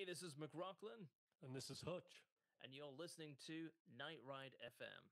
Hey, this is McRockland, And this is Hutch. and you're listening to Night Ride FM.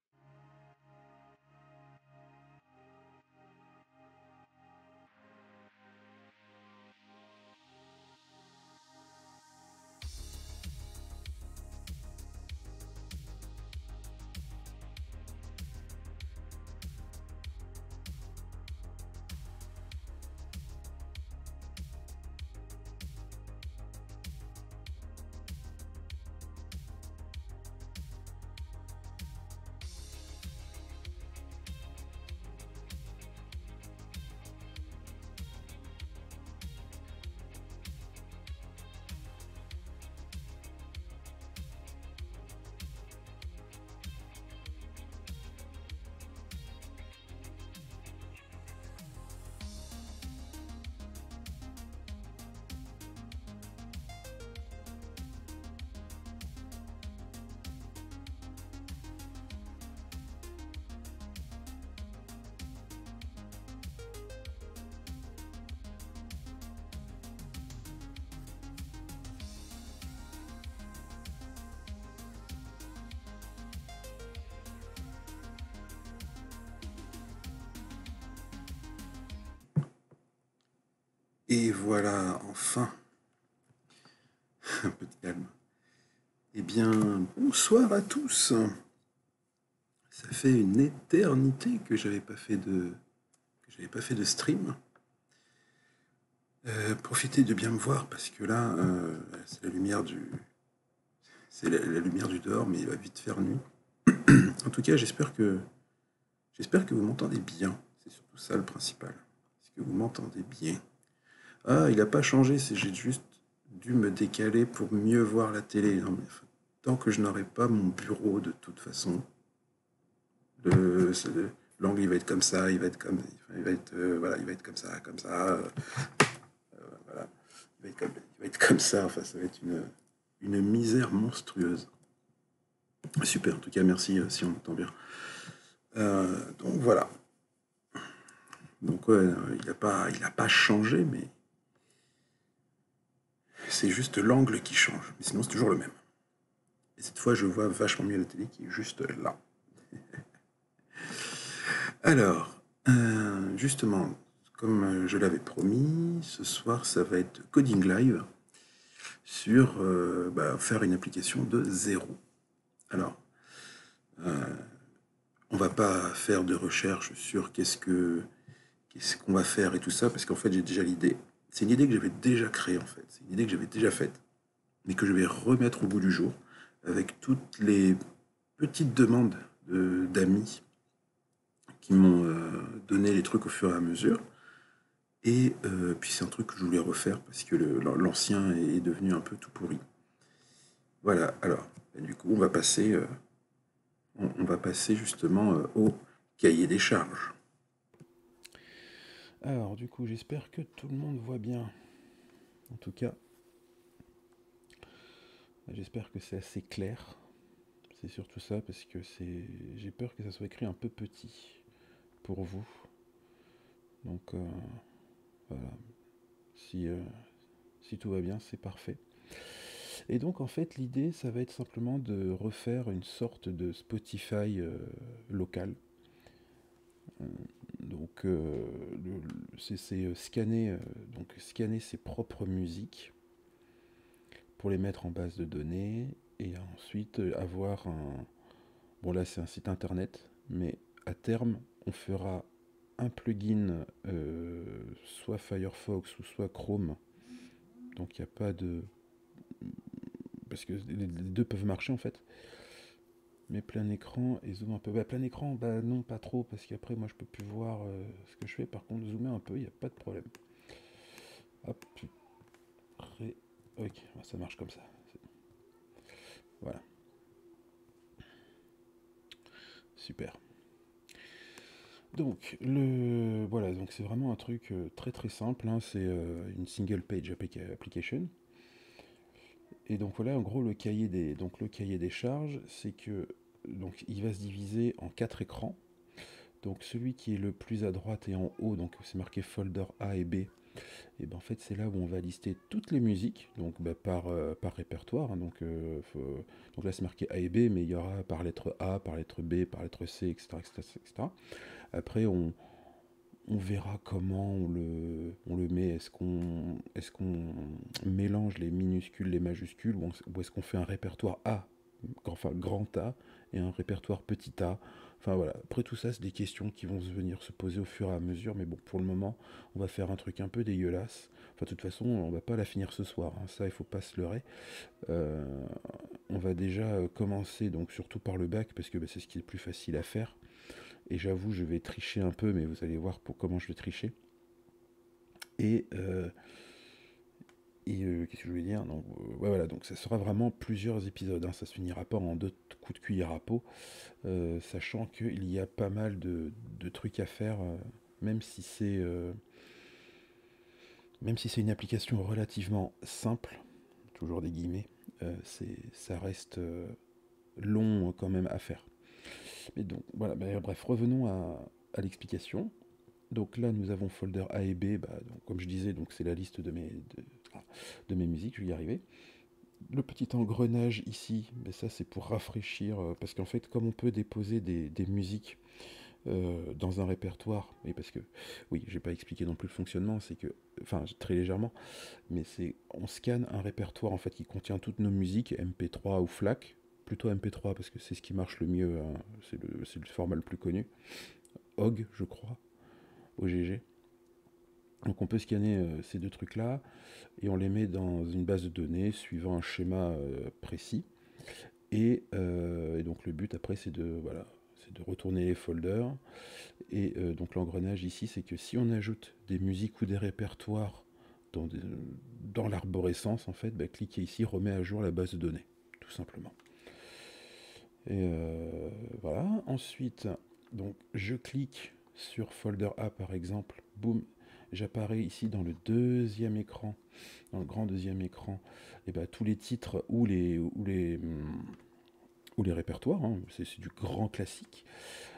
Et voilà, enfin, un peu de calme. Eh bien, bonsoir à tous. Ça fait une éternité que j'avais pas fait de que j'avais pas fait de stream. Euh, profitez de bien me voir parce que là, euh, c'est la lumière du c'est la, lumière du dehors, mais il va vite faire nuit. en tout cas, j'espère que j'espère que vous m'entendez bien. C'est surtout ça le principal. Est-ce que vous m'entendez bien? Ah, il n'a pas changé, j'ai juste dû me décaler pour mieux voir la télé. Tant que je n'aurai pas mon bureau de toute façon, l'angle va être comme ça, il va être comme, il va être, euh, voilà, il va être comme ça, comme ça, euh, euh, voilà, il va être comme, ça. Enfin, ça va être une, une misère monstrueuse. Super, en tout cas, merci si on entend bien. Donc voilà. Donc il n'a pas, pas changé, mais c'est juste l'angle qui change. Mais sinon, c'est toujours le même. Et cette fois, je vois vachement mieux la télé qui est juste là. Alors, euh, justement, comme je l'avais promis, ce soir, ça va être Coding Live sur euh, bah, faire une application de zéro. Alors, euh, on va pas faire de recherche sur qu'est-ce que qu'est-ce qu'on va faire et tout ça, parce qu'en fait, j'ai déjà l'idée. C'est une idée que j'avais déjà créée, en fait. C'est une idée que j'avais déjà faite, mais que je vais remettre au bout du jour, avec toutes les petites demandes de- d'amis qui m'ont euh, donné les trucs au fur et à mesure. Et euh, puis, c'est un truc que je voulais refaire, parce que l'ancien est devenu un peu tout pourri. Voilà, alors, du coup, on va passer, euh, on, va passer justement au cahier des charges. Alors, du coup, j'espère que tout le monde voit bien. En tout cas, j'espère que c'est assez clair. C'est surtout ça parce que c'est, j'ai peur que ça soit écrit un peu petit pour vous. Donc, euh, voilà. Si, euh, si tout va bien, c'est parfait. Et donc, en fait, l'idée, ça va être simplement de refaire une sorte de Spotify euh, local. Donc, euh, c'est euh, scanner, euh, donc scanner ses propres musiques pour les mettre en base de données et ensuite avoir un. Bon, là, c'est un site internet, mais à terme, on fera un plugin, soit Firefox ou soit Chrome. Donc, il n'y a pas de. Parce que les deux peuvent marcher en fait. Mais plein écran et zoom un peu. Bah, plein écran, bah non, pas trop, parce qu'après, moi, je peux plus voir euh, ce que je fais. Par contre, zoomer un peu, il n'y a pas de problème. Hop, prêt. Ok, bah, ça marche comme ça. Voilà. Super. Donc, le voilà, donc c'est vraiment un truc euh, très très simple. hein, c'est euh, une single page applica- application. Et donc voilà, en gros, le cahier des, donc le cahier des charges, c'est que donc il va se diviser en quatre écrans. Donc celui qui est le plus à droite et en haut, donc c'est marqué folder A et B, et ben en fait c'est là où on va lister toutes les musiques, donc bah, par, euh, par répertoire. Hein. donc, euh, donc là c'est marqué A et B, mais il y aura par lettre A, par lettre B, par lettre C, etc. etc., Après on, on verra comment on le, met. Est-ce qu'on mélange les minuscules, les majuscules, ou, est-ce qu'on fait un répertoire A, enfin grand A, et un répertoire petit a? Enfin voilà, après tout ça, c'est des questions qui vont venir se poser au fur et à mesure, mais bon, pour le moment, on va faire un truc un peu dégueulasse. Enfin, de toute façon, on va pas la finir ce soir, hein. ça, il faut pas se leurrer. Euh, on va déjà commencer, donc surtout par le bac, parce que bah, c'est ce qui est le plus facile à faire. Et j'avoue, je vais tricher un peu, mais vous allez voir pour comment je vais tricher. Et euh, euh, qu'est-ce que je voulais dire? Donc, euh, voilà, donc ça sera vraiment plusieurs épisodes. Hein, ça se finira pas en deux coups de cuillère à peau, sachant qu'il y a pas mal de, trucs à faire, même si c'est même si c'est une application relativement simple, toujours des guillemets, ça reste long quand même à faire. Mais donc voilà, bref, revenons à, l'explication. Donc là, nous avons folder A et B. Bah, donc, comme je disais, donc c'est la liste de mes, de mes musiques, je vais y arriver. Le petit engrenage ici, mais ça c'est pour rafraîchir, euh, parce qu'en fait comme on peut déposer des, musiques euh, dans un répertoire, et parce que, oui, j'ai pas expliqué non plus le fonctionnement, c'est que, enfin très légèrement, mais c'est, on scanne un répertoire en fait qui contient toutes nos musiques, MP3 ou FLAC, plutôt MP3 parce que c'est ce qui marche le mieux, hein, c'est le, format le plus connu, OG je crois, OGG. Donc on peut scanner euh, ces deux trucs-là et on les met dans une base de données suivant un schéma euh, précis. Euh, et, donc le but après c'est de voilà, de retourner les folders. Et donc l'engrenage ici c'est que si on ajoute des musiques ou des répertoires dans, l'arborescence en fait, bah, cliquez ici, remet à jour la base de données, tout simplement. Et voilà. Ensuite, donc je clique sur folder A par exemple, boum, j'apparais ici dans le deuxième écran, dans le grand deuxième écran, et ben, tous les titres ou les, ou les, ou les répertoires, hein, c'est du grand classique.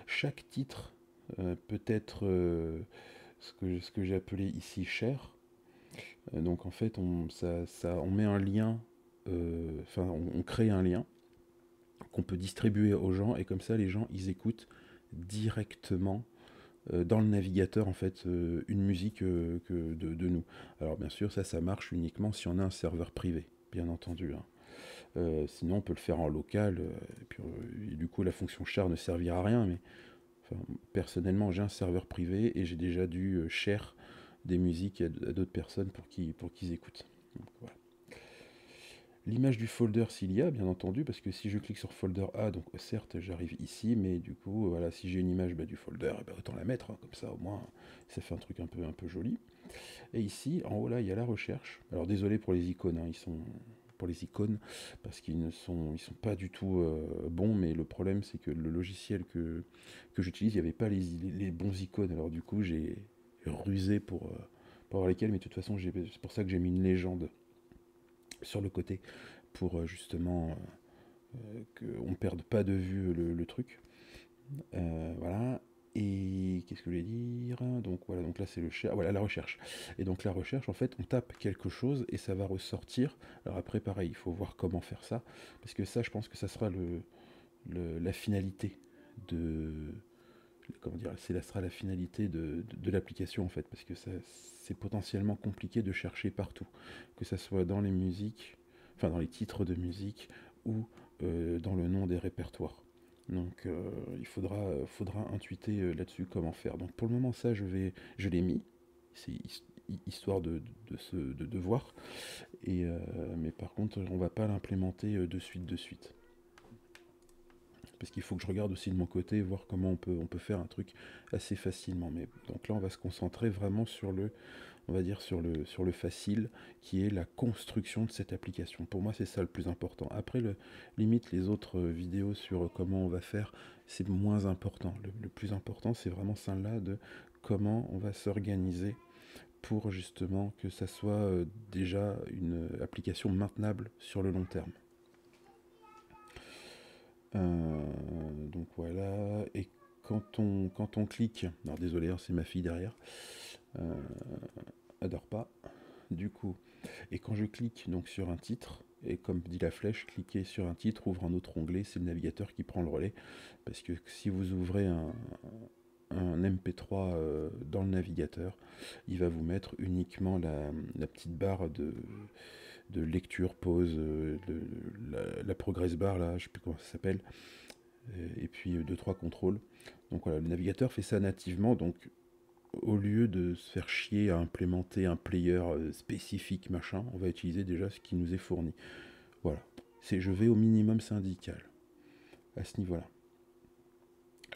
Chaque titre euh, peut être euh, ce que, ce que j'ai appelé ici cher. Euh, donc en fait, on, ça, ça, on met un lien, enfin on, crée un lien qu'on peut distribuer aux gens et comme ça les gens ils écoutent directement euh, dans le navigateur en fait euh, une musique euh, que de, nous. Alors bien sûr ça ça marche uniquement si on a un serveur privé, bien entendu. Hein. sinon on peut le faire en local, et puis du coup la fonction char ne servira à rien, mais personnellement j'ai un serveur privé et j'ai déjà dû share des musiques à, d'autres personnes pour qu'ils pour qu'ils écoutent. L'image du folder s'il y a, bien entendu, parce que si je clique sur folder A, donc certes j'arrive ici, mais du coup, voilà, si j'ai une image bah, du folder, eh ben, autant la mettre, hein, comme ça au moins ça fait un truc un peu, joli. Et ici, en haut là, il y a la recherche. Alors désolé pour les icônes, hein, ils sont pour les icônes, parce qu'ils ne sont, pas du tout euh, bons, mais le problème c'est que le logiciel que, j'utilise, il n'y avait pas les, bons icônes, alors du coup j'ai rusé pour, euh, pour avoir lesquels, mais de toute façon c'est pour ça que j'ai mis une légende sur le côté pour euh, justement euh, qu'on ne perde pas de vue le, truc. Euh, voilà. Et qu'est-ce que je vais dire? Donc voilà, donc là c'est le voilà la recherche. Et donc la recherche, en fait, on tape quelque chose et ça va ressortir. Alors après, pareil, il faut voir comment faire ça, parce que ça, je pense que ça sera le, la finalité de comment dire, c'est sera la finalité de, de l'application en fait, parce que ça, c'est potentiellement compliqué de chercher partout, que ce soit dans les musiques, enfin dans les titres de musique ou euh, dans le nom des répertoires. Donc euh, il faudra, faudra intuiter euh, là-dessus comment faire. Donc pour le moment ça je vais, je l'ai mis, c'est histoire de, de, de, voir. Et, mais par contre on va pas l'implémenter de suite de suite parce qu'il faut que je regarde aussi de mon côté, voir comment on peut, on peut faire un truc assez facilement. Mais donc là, on va se concentrer vraiment sur le, on va dire sur le, sur le facile, qui est la construction de cette application. Pour moi, c'est ça le plus important. Après, le, limite, les autres vidéos sur comment on va faire, c'est moins important. Le, plus important, c'est vraiment celle-là de comment on va s'organiser pour justement que ça soit euh, déjà une application maintenable sur le long terme. Euh, donc voilà, et quand on, quand on clique, alors désolé, hein, c'est ma fille derrière, euh, adore pas. Du coup, et quand je clique donc sur un titre, et comme dit la flèche, cliquer sur un titre ouvre un autre onglet, c'est le navigateur qui prend le relais. Parce que si vous ouvrez un, MP3 euh, dans le navigateur, il va vous mettre uniquement la, petite barre de, de lecture, pause, euh, la, progress bar, là, je sais plus comment ça s'appelle, et puis 2-3 contrôles. Donc voilà, le navigateur fait ça nativement, donc au lieu de se faire chier à implémenter un player euh, spécifique machin, on va utiliser déjà ce qui nous est fourni. Voilà. C'est je vais au minimum syndical à ce niveau-là.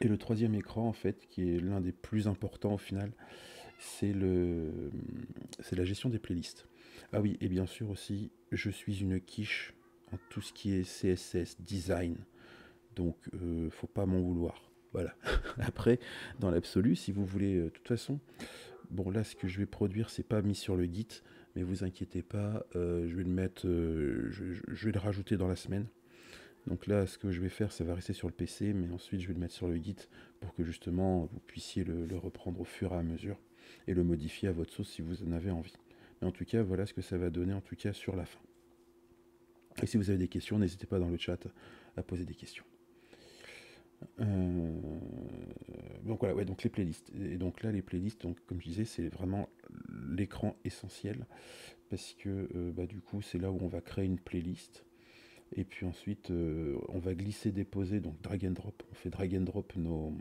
Et le troisième écran, en fait, qui est l'un des plus importants au final, c'est la gestion des playlists. Ah oui, et bien sûr aussi, je suis une quiche en tout ce qui est CSS, design. Donc, euh, faut pas m'en vouloir. Voilà. Après, dans l'absolu, si vous voulez, euh, de toute façon, bon là, ce que je vais produire, c'est pas mis sur le Git, mais vous inquiétez pas, euh, je vais le mettre, je, vais le rajouter dans la semaine. Donc là, ce que je vais faire, ça va rester sur le PC, mais ensuite je vais le mettre sur le Git pour que justement vous puissiez le reprendre au fur et à mesure et le modifier à votre sauce si vous en avez envie. En tout cas, voilà ce que ça va donner en tout cas sur la fin. Et si vous avez des questions, n'hésitez pas dans le chat à poser des questions. Euh, donc voilà, ouais, donc les playlists. Et donc là, les playlists, comme je disais, c'est vraiment l'écran essentiel parce que euh, bah, du coup, c'est là où on va créer une playlist. Et puis ensuite, euh, on va glisser, déposer, donc drag and drop. On fait drag and drop nos,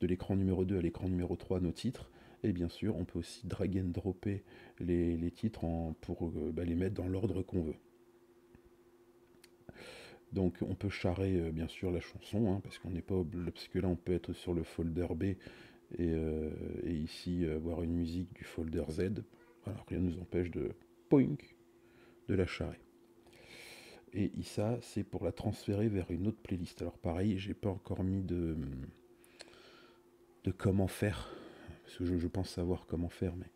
de l'écran numéro 2 à l'écran numéro 3 nos titres. Et bien sûr, on peut aussi drag and dropper les, titres en, pour bah, les mettre dans l'ordre qu'on veut. Donc on peut charrer euh, bien sûr la chanson, hein, parce qu'on n'est pas parce que là on peut être sur le folder B et, euh, ici avoir une musique du folder Z. Alors rien ne nous empêche de poink de la charrer. Et ça c'est pour la transférer vers une autre playlist. Alors pareil, j'ai pas encore mis de de comment faire, parce que je, pense savoir comment faire, mais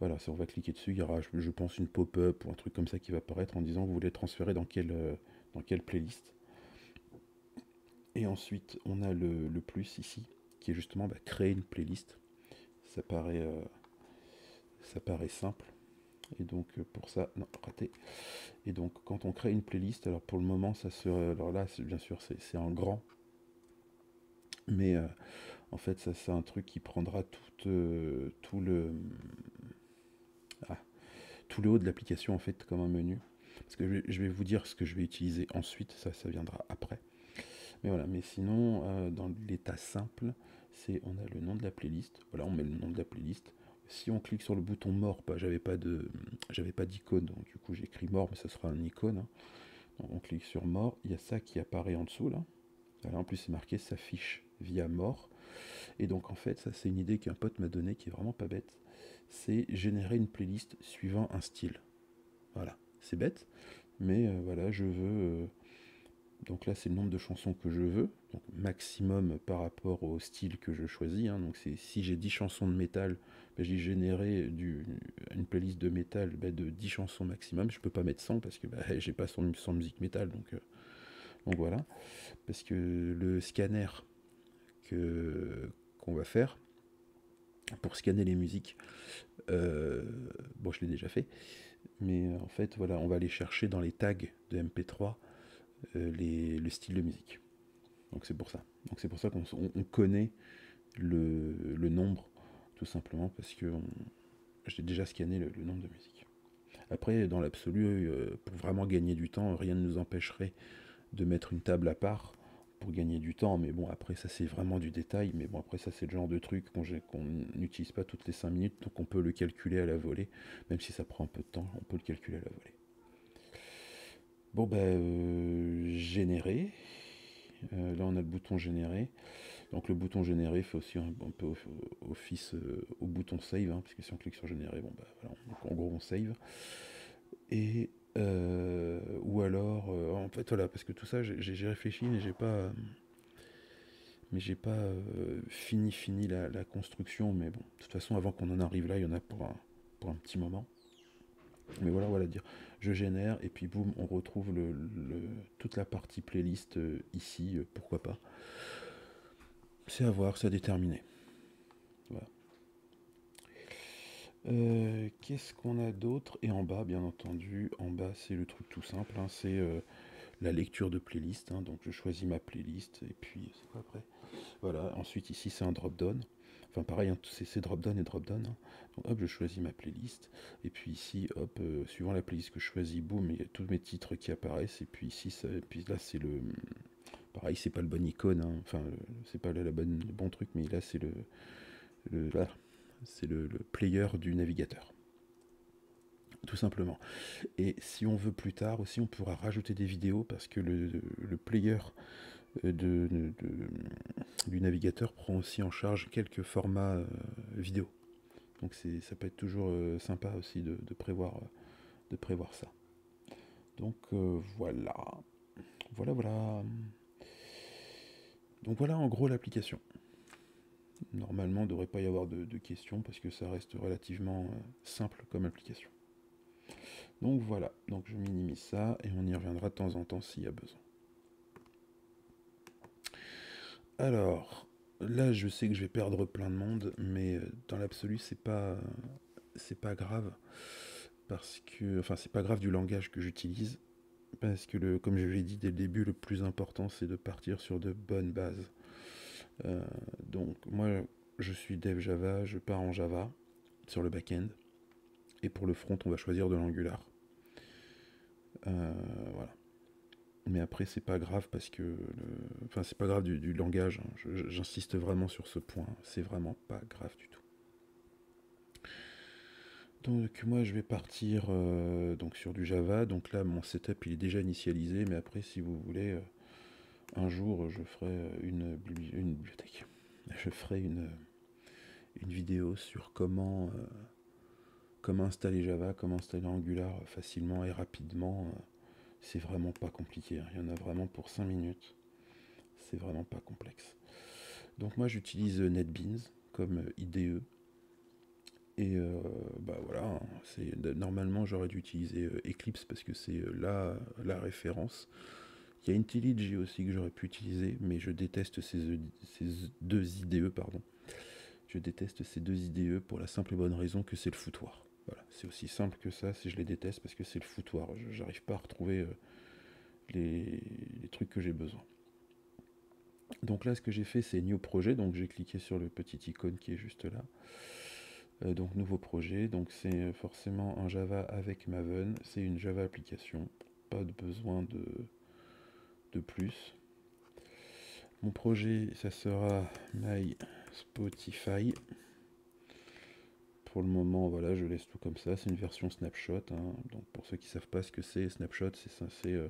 voilà, si on va cliquer dessus, il y aura, je, pense, une pop-up ou un truc comme ça qui va apparaître en disant vous voulez transférer dans quelle euh, dans quelle playlist. Et ensuite, on a le, plus ici, qui est justement bah, créer une playlist. Ça paraît, euh, ça paraît simple. Et donc euh, pour ça, non, raté. Et donc quand on crée une playlist, alors pour le moment, ça serait, alors là, bien sûr, c'est en grand. Mais en fait, ça c'est un truc qui prendra le ah, tout le haut de l'application en fait comme un menu. Parce que je vais vous dire ce que je vais utiliser ensuite, ça, ça viendra après. Mais voilà, mais sinon, euh, dans l'état simple, c'est on a le nom de la playlist. Voilà, on met le nom de la playlist. Si on clique sur le bouton mort, bah, j'avais pas d'icône, donc du coup j'écris mort, mais ça sera un icône. Hein. on clique sur mort, il y a ça qui apparaît en dessous là. en plus c'est marqué s'affiche via mort. Et donc en fait, ça c'est une idée qu'un pote m'a donnée qui est vraiment pas bête. C'est générer une playlist suivant un style. Voilà c'est bête, mais euh, voilà, je veux. Euh, donc là, c'est le nombre de chansons que je veux, donc maximum par rapport au style que je choisis. Hein. donc c'est si j'ai 10 chansons de métal, ben, j'ai généré une playlist de métal ben, de 10 chansons maximum. Je peux pas mettre 100 parce que ben, j'ai pas son, son, musique métal, donc, euh, donc voilà. Parce que le scanner qu'on va faire pour scanner les musiques, bon, je l'ai déjà fait mais euh, en fait, voilà, on va aller chercher dans les tags de MP3 euh, les, le style de musique. Donc c'est pour ça. Donc c'est pour ça qu'on connaît le, nombre, tout simplement, parce que j'ai déjà scanné le, nombre de musiques. Après, dans l'absolu, euh, pour vraiment gagner du temps, rien ne nous empêcherait de mettre une table à part pour gagner du temps, mais bon, après, ça c'est vraiment du détail, mais bon, après, ça c'est le genre de truc qu'on n'utilise pas toutes les 5 minutes, donc on peut le calculer à la volée, même si ça prend un peu de temps, on peut le calculer à la volée. Bon, ben, euh, générer. Euh, là, on a le bouton générer. Donc, le bouton générer fait aussi un, peu office euh, au bouton save, hein, puisque si on clique sur générer, bon, ben, voilà, en gros, on save. Et ou alors, euh, en fait, voilà, parce que tout ça, j'ai réfléchi, mais j'ai pas, mais j'ai pas euh, fini, fini la, construction. Mais bon, de toute façon, avant qu'on en arrive là, il y en a pour un, pour un petit moment. Mais voilà, voilà, dire, je génère et puis boum, on retrouve le, toute la partie playlist ici, pourquoi pas. C'est à voir, c'est à déterminer. Voilà. Euh, qu'est-ce qu'on a d'autre? Et en bas, bien entendu, en bas, c'est le truc tout simple, hein, c'est euh, la lecture de playlist. Hein. donc je choisis ma playlist et puis c'est quoi après Voilà. Ensuite ici c'est un drop down. Enfin pareil, hein, c'est drop down et drop down. Donc hop, je choisis ma playlist et puis ici, hop, euh, suivant la playlist que je choisis, boum, il y a tous mes titres qui apparaissent et puis ici, puis là c'est le pareil, c'est pas le bon icône. Enfin, c'est pas la bonne, le bon truc, mais là c'est le c'est le, player du navigateur. Tout simplement. Et si on veut plus tard aussi, on pourra rajouter des vidéos parce que le, player euh, de, du navigateur prend aussi en charge quelques formats euh, vidéo. Donc ça peut être toujours euh, sympa aussi de, prévoir, de prévoir ça. Donc voilà. Voilà, voilà. Donc voilà en gros l'application. Normalement, il ne devrait pas y avoir de, questions parce que ça reste relativement euh, simple comme application. Donc voilà, donc je minimise ça et on y reviendra de temps en temps s'il y a besoin. Alors, là je sais que je vais perdre plein de monde, mais euh, dans l'absolu c'est pas c'est pas grave parce que enfin c'est pas grave du langage que j'utilise parce que le comme je l'ai dit dès le début le plus important c'est de partir sur de bonnes bases. Euh, donc moi, je suis dev Java, je pars en Java sur le back-end. Et pour le front, on va choisir de l'Angular. Euh, voilà. Mais après, c'est pas grave parce que. Enfin, c'est pas grave du, langage. Hein. J'insiste vraiment sur ce point. C'est vraiment pas grave du tout. Donc moi je vais partir euh, donc sur du Java. Donc là mon setup il est déjà initialisé, mais après si vous voulez, un jour, je ferai une, bibliothèque. Je ferai une, une vidéo sur comment, euh, comment installer Java, comment installer Angular facilement et rapidement. C'est vraiment pas compliqué. Hein. Il y en a vraiment pour 5 minutes. C'est vraiment pas complexe. Donc moi j'utilise NetBeans comme IDE. Et euh, bah voilà, hein, normalement j'aurais dû utiliser euh, Eclipse parce que c'est là la référence. Il y a IntelliJ aussi que j'aurais pu utiliser, mais je déteste ces, deux IDE. Pardon. Je déteste ces deux IDE pour la simple et bonne raison que c'est le foutoir. Voilà, c'est aussi simple que ça, si je les déteste, parce que c'est le foutoir. J'arrive pas à retrouver euh, les, trucs que j'ai besoin. Donc là, ce que j'ai fait, c'est New Projet. Donc j'ai cliqué sur le petit icône qui est juste là. Euh, donc nouveau projet. Donc c'est forcément un Java avec Maven. C'est une Java application. Pas de besoin de de plus. Mon projet, ça sera My Spotify. Pour le moment, voilà, je laisse tout comme ça. C'est une version snapshot. Hein. Donc pour ceux qui savent pas ce que c'est, snapshot, c'est censé euh,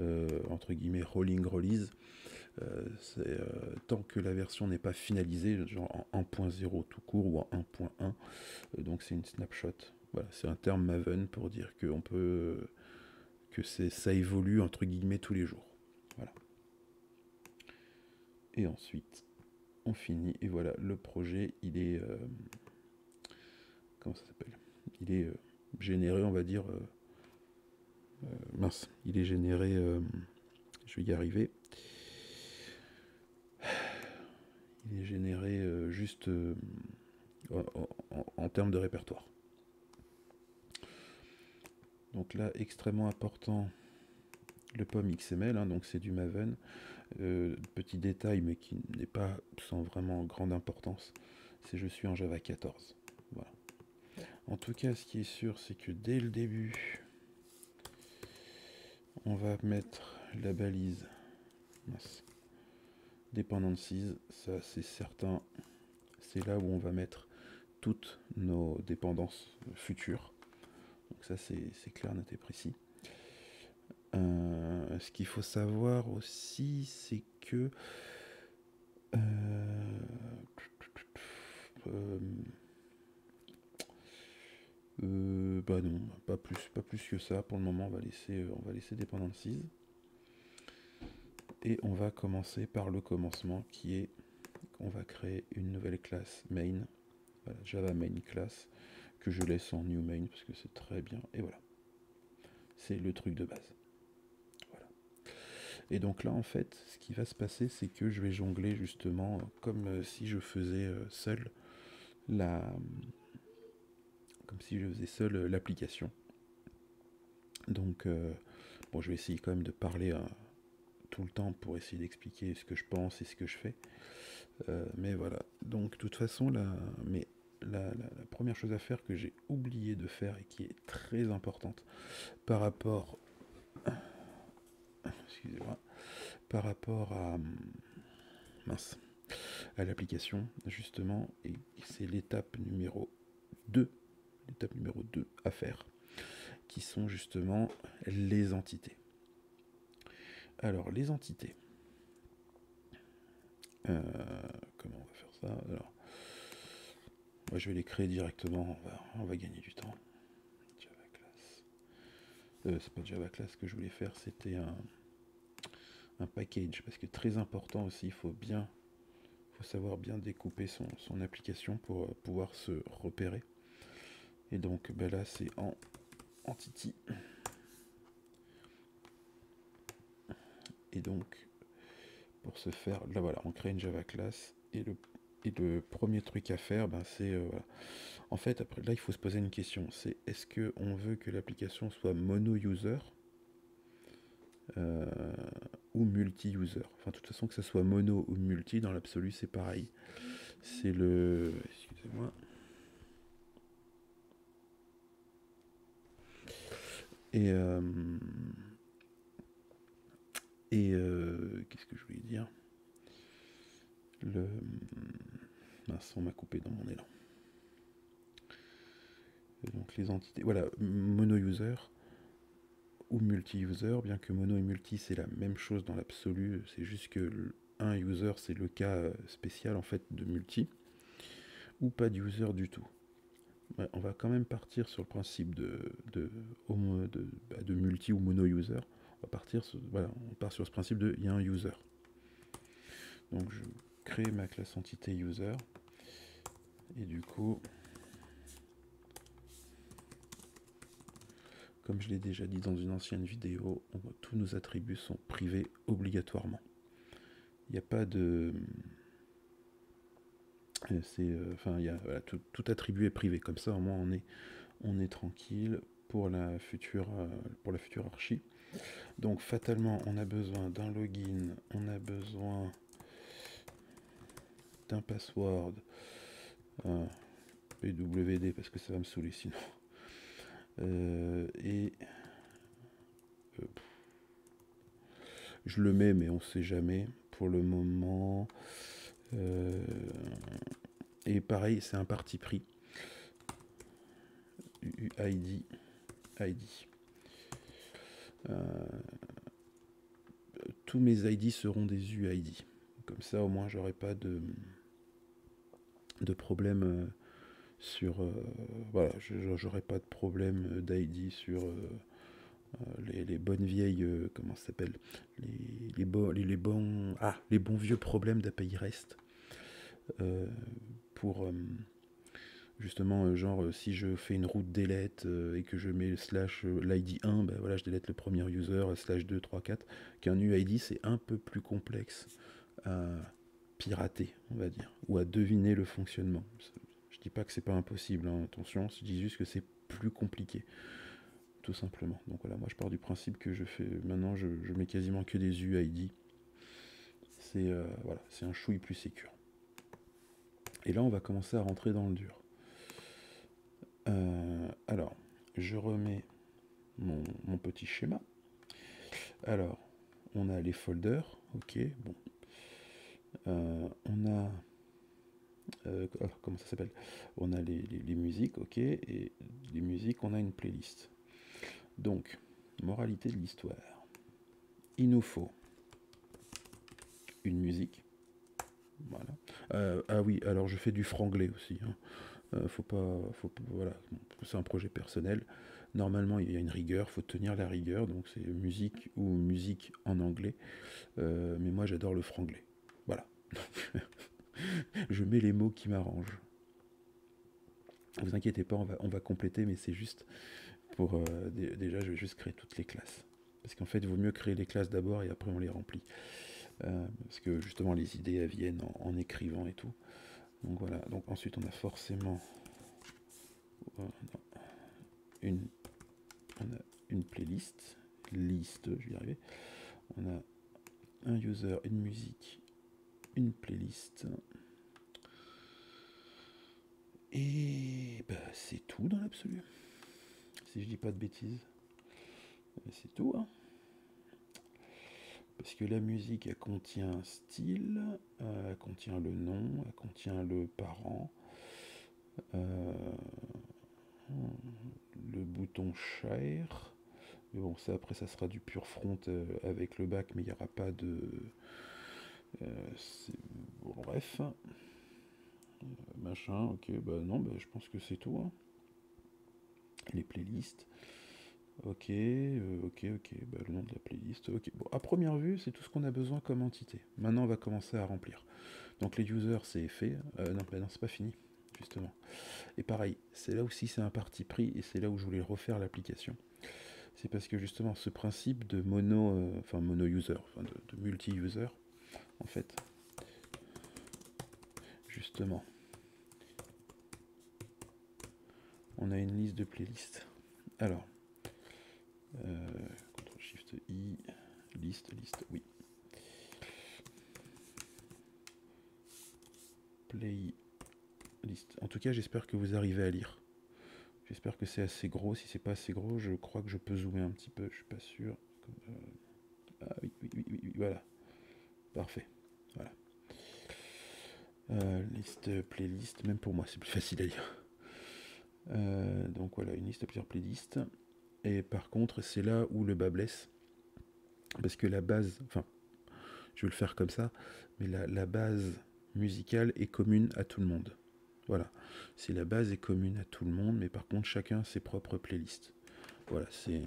euh, entre guillemets rolling release. Euh, c'est tant que la version n'est pas finalisée, genre en 1.0 tout court ou en 1.1. donc c'est une snapshot. Voilà, c'est un terme Maven pour dire que on peut que ça évolue entre guillemets tous les jours. Voilà. Et ensuite, on finit. Et voilà, le projet, il est. Euh, comment ça s'appelle? Il est euh, généré, on va dire. Euh, mince, il est généré. je vais y arriver. Il est généré juste en termes de répertoire. Donc là, extrêmement important le pomme XML, hein, donc c'est du Maven. Euh, petit détail, mais qui n'est pas sans vraiment grande importance, c'est je suis en Java 14. Voilà. En tout cas, ce qui est sûr, c'est que dès le début, on va mettre la balise dependencies, ça c'est certain. C'est là où on va mettre toutes nos dépendances futures. Donc ça c'est clair, net et précis. Euh, ce qu'il faut savoir aussi, c'est que euh, euh, bah non, pas plus, que ça. Pour le moment, on va laisser, on va. Et on va commencer par le commencement qui est qu'on va créer une nouvelle classe main, Java main class, que je laisse en new main parce que c'est très bien. Et voilà, c'est le truc de base. Et donc là, en fait, ce qui va se passer, c'est que je vais jongler justement comme euh, si je faisais euh, seul la, comme si je faisais seul l'application. Donc, bon, je vais essayer quand même de parler tout le temps pour essayer d'expliquer ce que je pense et ce que je fais. mais voilà. Donc, de toute façon, là, mais la, première chose à faire que j'ai oublié de faire et qui est très importante par rapport par rapport à mince à l'application justement et c'est l'étape numéro 2 l'étape numéro 2 à faire qui sont justement les entités alors les entités euh, comment on va faire ça? Alors moi, je vais les créer directement, on va, gagner du temps. Java Class. Euh, c'est pas Java Class que je voulais faire, c'était un, un package. Parce que très important aussi, il faut bien faut savoir bien découper son, application pour euh, pouvoir se repérer. Et donc ben là c'est en entity. Et donc pour ce faire, là voilà, on crée une Java class et le et le premier truc à faire, ben, c'est euh, en fait après là il faut se poser une question, c'est est-ce que on veut que l'application soit mono-user? Euh, ou multi-user. Enfin de toute façon que ce soit mono ou multi, dans l'absolu c'est pareil. C'est le. Excusez-moi. Et euh, et qu'est-ce que je voulais dire? Le on m'a coupé dans mon élan. donc les entités, voilà, mono-user multi-user, bien que mono et multi c'est la même chose dans l'absolu, c'est juste que un user c'est le cas euh, spécial en fait de multi, ou pas d'user du tout. on va quand même partir sur le principe de, bah, multi ou mono-user. On va partir, voilà, on part sur ce principe de il y a un user. Donc je crée ma classe entité user. Et du coup, comme je l'ai déjà dit dans une ancienne vidéo, tous nos attributs sont privés obligatoirement. Il n'y a pas de... Euh, c'est, euh, enfin, il y a, tout, attribut est privé. Comme ça, au moins, on est, on est tranquille pour la future, euh, pour la future archi. Donc, fatalement, on a besoin d'un login, on a besoin d'un password, PWD parce que ça va me saouler sinon. Euh, et euh, je le mets, mais on sait jamais pour le moment. Euh, et pareil, c'est un parti pris. ID. tous mes ID seront des UID. Comme ça, au moins, j'aurai pas de de problème sur euh, voilà j'aurais pas de problème d'ID sur euh, les, bonnes vieilles comment ça s'appelle les, les, bons ah les bons vieux problèmes d'API REST pour justement genre si je fais une route delete et que je mets slash l'ID 1 ben voilà je delete le premier user slash 2 3 4 qu'un UID c'est un peu plus complexe pirater, on va dire, ou à deviner le fonctionnement. Je dis pas que c'est pas impossible, hein, attention, je dis juste que c'est plus compliqué, tout simplement. Donc voilà, moi je pars du principe que je fais, maintenant je, mets quasiment que des UID. C'est euh, voilà, un chouille plus sécure. Et là on va commencer à rentrer dans le dur. Euh, alors, je remets mon, mon petit schéma. Alors, on a les folders, ok, bon, euh, on a euh, comment ça s'appelle? On a les, musiques, ok, et les musiques, on a une playlist. Donc, moralité de l'histoire. Il nous faut une musique. Voilà. Euh, ah oui, alors je fais du franglais aussi. Hein. faut pas, voilà, c'est un projet personnel. Normalement, il y a une rigueur, faut tenir la rigueur, donc c'est musique ou musique en anglais. mais moi, j'adore le franglais. Voilà. je mets les mots qui m'arrangent. Vous inquiétez pas, on va, compléter, mais c'est juste pour... Euh, déjà, je vais juste créer toutes les classes. Parce qu'en fait, il vaut mieux créer les classes d'abord et après on les remplit. Euh, parce que justement, les idées viennent en, écrivant et tout. Donc voilà. Donc ensuite, on a forcément... une, on a une playlist, liste, je vais y arriver. On a un user, une musique, une playlist. Et bah, c'est tout dans l'absolu. Si je dis pas de bêtises, c'est tout. Hein. Parce que la musique, elle contient un style, elle contient le nom, elle contient le parent, euh, le bouton share. Mais bon, ça après, ça sera du pur front euh, avec le bac, mais il n'y aura pas de. Euh, bref. machin, ok, bah non, bah, je pense que c'est tout. Hein. Les playlists. Ok, ok, ok, bah, le nom de la playlist. Ok, bon, à première vue, c'est tout ce qu'on a besoin comme entité. Maintenant, on va commencer à remplir. Donc les users, c'est fait. non, bah, non c'est pas fini justement. Et pareil, c'est là aussi c'est un parti pris et c'est là où je voulais refaire l'application. C'est parce que justement ce principe de mono, euh, enfin mono user, enfin de, multi-user, en fait, justement, on a une liste de playlists. Alors, euh, CTRL SHIFT I, liste, liste, oui. Play en tout cas, j'espère que vous arrivez à lire. J'espère que c'est assez gros. Si c'est pas assez gros, je crois que je peux zoomer un petit peu. Je suis pas sûr. Euh, ah oui, oui, oui, oui, voilà. Parfait. Voilà. Euh, liste playlist, même pour moi, c'est plus facile à lire. Euh, donc voilà, une liste plusieurs playlists. Et par contre, c'est là où le bas blesse. Parce que la base, enfin, je vais le faire comme ça, mais la base musicale est commune à tout le monde. Voilà. C'est la base est commune à tout le monde, mais par contre, chacun a ses propres playlists. Voilà, c'est,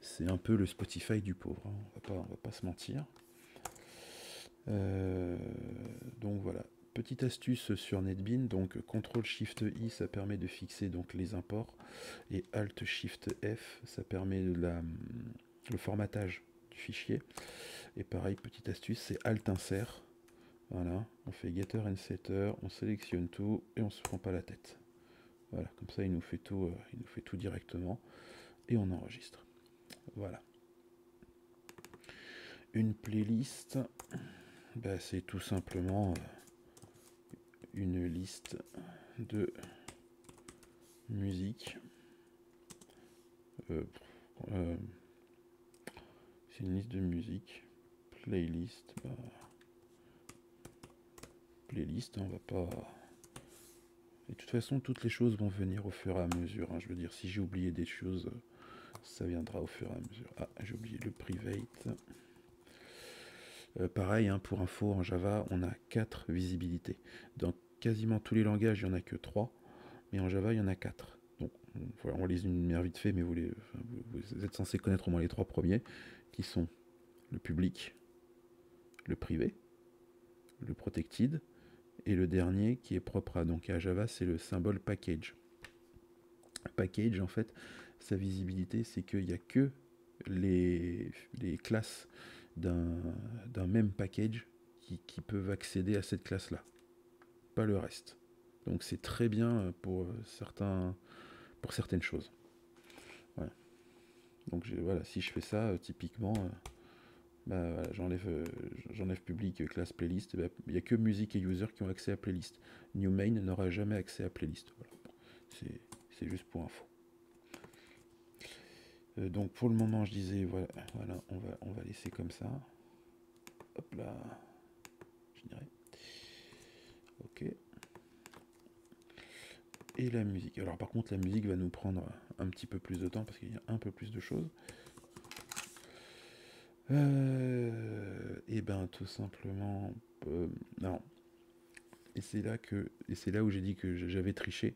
c'est un peu le Spotify du pauvre. Hein. On va va pas se mentir. Euh, donc voilà. Petite astuce sur NetBean, donc CTRL SHIFT I, ça permet de fixer donc les imports, et Alt SHIFT F, ça permet le formatage du fichier. Et pareil, petite astuce, c'est Alt Insert, voilà, on fait getter and setter, on sélectionne tout et on se prend pas la tête. Voilà, comme ça il nous fait tout, euh, il nous fait tout directement et on enregistre. Voilà. Une playlist, bah, c'est tout simplement euh, une liste de musique. Euh, c'est une liste de musique. Playlist. Bah, playlist, on va pas... Et de toute façon, toutes les choses vont venir au fur et à mesure. Hein. Je veux dire, si j'ai oublié des choses, ça viendra au fur et à mesure. Ah, j'ai oublié le private. Euh, pareil, hein, pour info, en Java, on a 4 visibilités. Dans quasiment tous les langages, il n'y en a que 3. Mais en Java, il y en a 4. Donc, on les énumère vite fait, mais vous, êtes censé connaître au moins les trois premiers, qui sont le public, le privé, le protected, et le dernier qui est propre à, Java, c'est le symbole package. Package, en fait, sa visibilité, c'est qu'il n'y a que les classes d'un même package qui, peuvent accéder à cette classe-là. Pas le reste. Donc c'est très bien pour, certains, pour certaines choses. Donc voilà, si je fais ça, typiquement, bah, j'enlève, euh, j'enlève public euh, classe playlist, bah, il n'y a que musique et user qui ont accès à playlist. New main n'aura jamais accès à playlist. C'est, juste pour info. Euh, donc pour le moment, je disais, voilà, on, va, on va laisser comme ça. Hop là, je dirais. Ok. Et la musique. Alors par contre, la musique va nous prendre un petit peu plus de temps parce qu'il y a un peu plus de choses. Euh, et ben tout simplement, euh, non. Et c'est là que, et c'est là où j'ai dit que j'avais triché.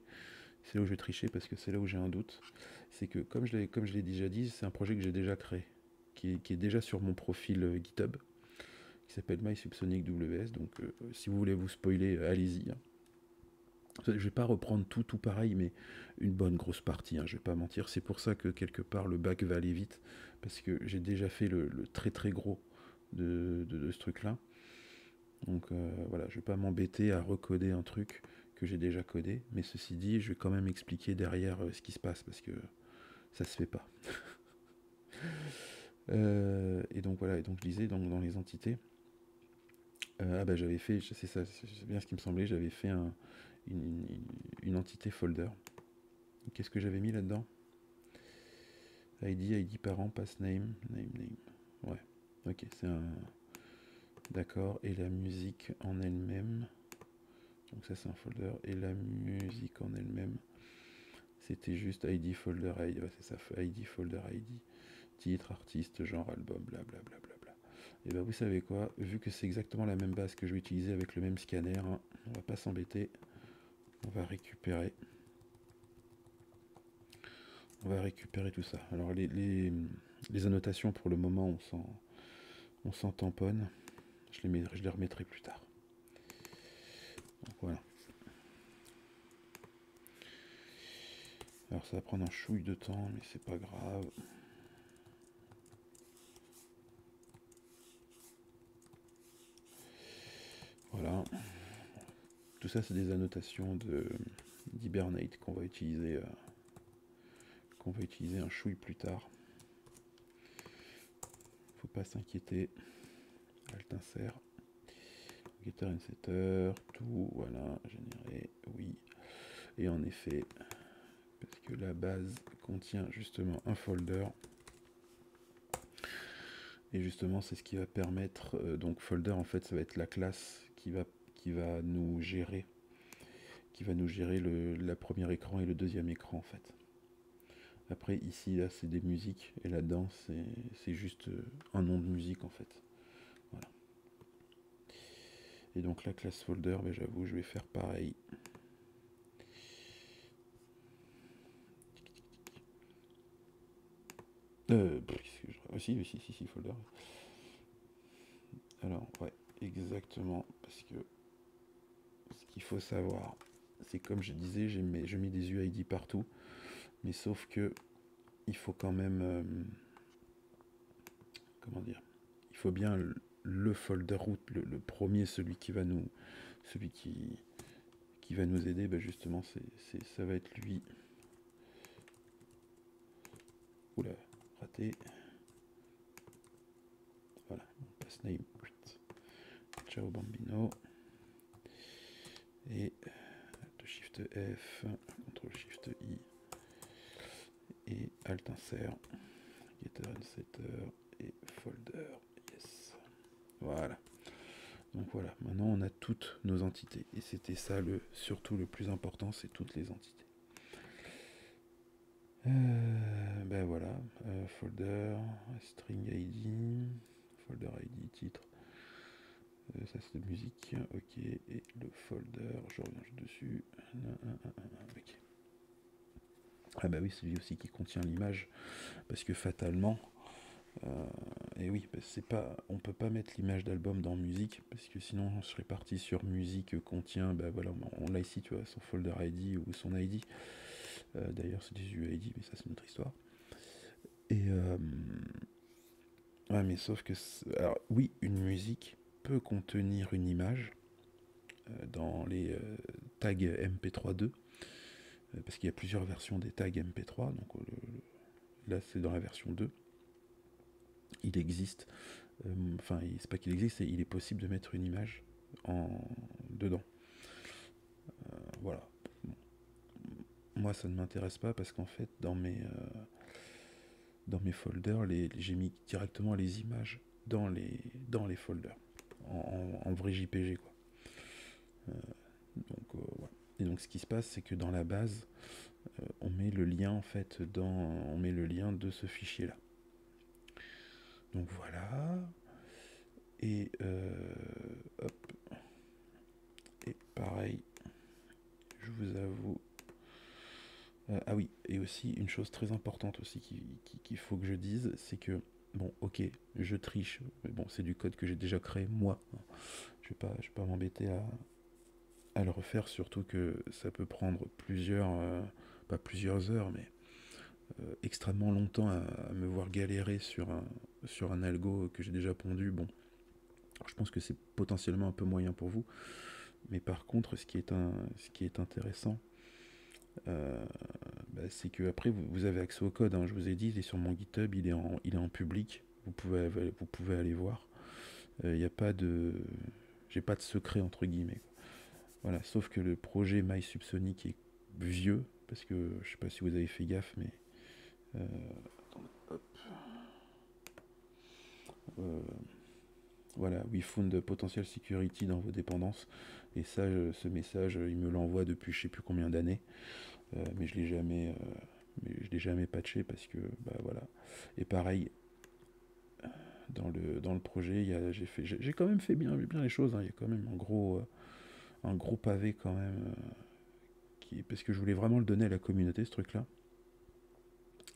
C'est là où je vais tricher parce que c'est là où j'ai un doute. C'est que comme je l'ai, déjà dit, c'est un projet que j'ai déjà créé, qui est, déjà sur mon profil euh, GitHub, qui s'appelle MySubsonicWS. Donc si vous voulez vous spoiler, allez-y. Hein. Je vais pas reprendre tout, tout pareil, mais une bonne grosse partie, hein, je vais pas mentir. C'est pour ça que quelque part le bac va aller vite, parce que j'ai déjà fait le, très très gros de, ce truc-là. Donc euh, voilà, je vais pas m'embêter à recoder un truc que j'ai déjà codé, mais ceci dit, je vais quand même expliquer derrière ce qui se passe parce que ça se fait pas. et donc voilà, et donc je disais donc, dans les entités, ah bah j'avais fait, c'est ça, c'est bien ce qui me semblait, j'avais fait un, une, entité folder. Qu'est-ce que j'avais mis là-dedans? ID, ID parent, pass name, name, name. Ouais, ok, c'est un. D'accord, et la musique en elle-même. Donc ça c'est un folder. Et la musique en elle-même, c'était juste ID folder ID. c'est ça, ID folder ID. Titre, artiste, genre, album, blablabla. Bla, bla, Et ben vous savez quoi, vu que c'est exactement la même base que je vais utiliser avec le même scanner, hein, on va pas s'embêter. On va récupérer. On va récupérer tout ça. Alors les, les, annotations pour le moment on s'en tamponne. Je les, je les remettrai plus tard. Voilà. Alors ça va prendre un chouille de temps, mais c'est pas grave. Voilà. Tout ça, c'est des annotations de d'Hibernate qu'on va utiliser euh, qu'on va utiliser un chouille plus tard. Faut pas s'inquiéter. Alt insert. Tout, voilà, oui. Et en effet, parce que la base contient justement un folder. Et justement, c'est ce qui va permettre, euh, donc folder en fait, ça va être la classe qui va qui va nous gérer, qui va nous gérer le la premier écran et le deuxième écran en fait. Après ici là c'est des musiques et là-dedans c'est juste euh, un nom de musique en fait. Et donc la classe folder, ben, j'avoue je vais faire pareil. Euh, si, si, si, si, folder. Alors, ouais, exactement, parce que il faut savoir, c'est comme je disais, j'ai mis, mis des UID partout, mais sauf que il faut quand même, euh, comment dire, il faut bien le, folder root, le, premier, celui qui va nous, celui qui, qui va nous aider, ben justement, c'est, ça va être lui. Oula, raté. Voilà, passe name. Ciao Bambino et de Shift F, CTRL Shift I et Alt Insert, Getter Setter et Folder. Voilà. Donc voilà, maintenant on a toutes nos entités. Et c'était ça le surtout le plus important, c'est toutes les entités. Euh, ben voilà, euh, folder, string ID, folder ID, titre, euh, ça c'est musique, ok, et le folder, je reviens dessus. Ah bah oui, c'est lui aussi qui contient l'image, parce que fatalement, et oui, bah c'est pas, on peut pas mettre l'image d'album dans musique, parce que sinon on serait parti sur musique contient, bah voilà, on l'a ici, tu vois, son folder ID ou son ID. Euh, d'ailleurs, c'est des UID, mais ça c'est notre histoire. Et ouais, mais sauf que, alors oui, une musique, contenir une image euh, dans les euh, tags MP3 2 euh, parce qu'il y a plusieurs versions des tags MP3 donc là c'est dans la version 2 il existe enfin c'est pas qu'il existe il est possible de mettre une image en dedans voilà moi ça ne m'intéresse pas parce qu'en fait dans mes dans mes folders les, j'ai mis directement les images dans les dans les folders en, vrai JPG. Quoi. Euh, donc, euh, Et donc ce qui se passe, c'est que dans la base, euh, on met le lien en fait dans, on met le lien de ce fichier là. Donc voilà. Et hop. Et pareil, je vous avoue. ah oui, et aussi une chose très importante aussi qu'il faut que je dise, c'est que Bon, ok, je triche, mais bon, c'est du code que j'ai déjà créé moi. Je vais pas, vais pas m'embêter à, le refaire, surtout que ça peut prendre plusieurs, euh, pas plusieurs heures, mais euh, extrêmement longtemps à, me voir galérer sur un, sur un algo que j'ai déjà pondu. Bon, je pense que c'est potentiellement un peu moyen pour vous, Mais par contre, ce qui est, un, ce qui est intéressant, euh, bah, c'est que après vous, vous, avez accès au code. Hein. je vous ai dit, il est sur mon GitHub, il est en, il est en public. Vous pouvez, vous pouvez aller voir. Il n'y a pas de, j'ai pas de secret entre guillemets. Voilà, sauf que le projet MySubsonic est vieux parce que je sais pas si vous avez fait gaffe, mais euh. Euh, voilà, we found potential security dans vos dépendances. Et ça, ce message, il me l'envoie depuis je sais plus combien d'années. Euh, mais je l'ai jamais, l'ai jamais patché parce que, bah voilà. Et pareil, dans le, dans le projet, j'ai fait, j'ai quand même fait bien, bien les choses. Hein. Il y a quand même un gros, pavé quand même, parce que je voulais vraiment le donner à la communauté ce truc-là.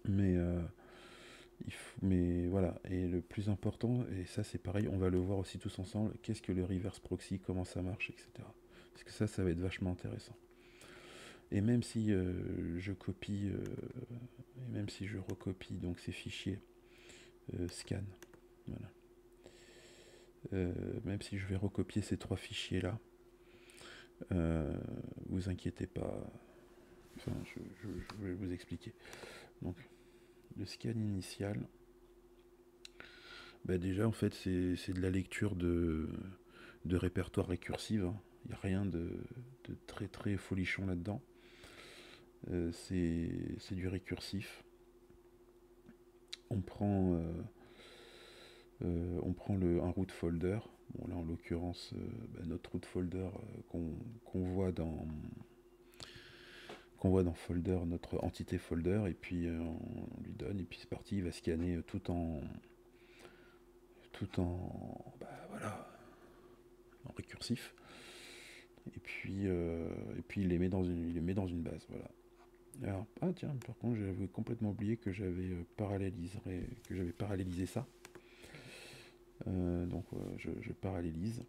Mais mais voilà, et le plus important, et ça c'est pareil, on va le voir aussi tous ensemble, qu'est-ce que le reverse proxy, comment ça marche, etc. Parce que ça, ça va être vachement intéressant. Et même si euh, je copie, euh, et même si je recopie donc ces fichiers euh, scan, voilà. même si je vais recopier ces trois fichiers là, vous inquiétez pas, je, je vais vous expliquer. Donc le scan initial, bah déjà en fait c'est de la lecture de, de répertoire récursive. Hein. Il n'y a rien de, très très folichon là-dedans. Euh, c'est du récursif. On prend, euh, euh, on prend le, un root folder. Bon là en l'occurrence bah, notre root folder qu'on voit dans qu'on voit dans folder notre entité folder et puis euh, on lui donne et puis c'est parti il va scanner tout en tout en bah, voilà en récursif. Et puis euh, et puis il les met dans une il les met dans une base voilà. Alors ah tiens par contre j'avais complètement oublié que j'avais euh, parallélisé que j'avais parallélisé ça. Donc je, parallélise.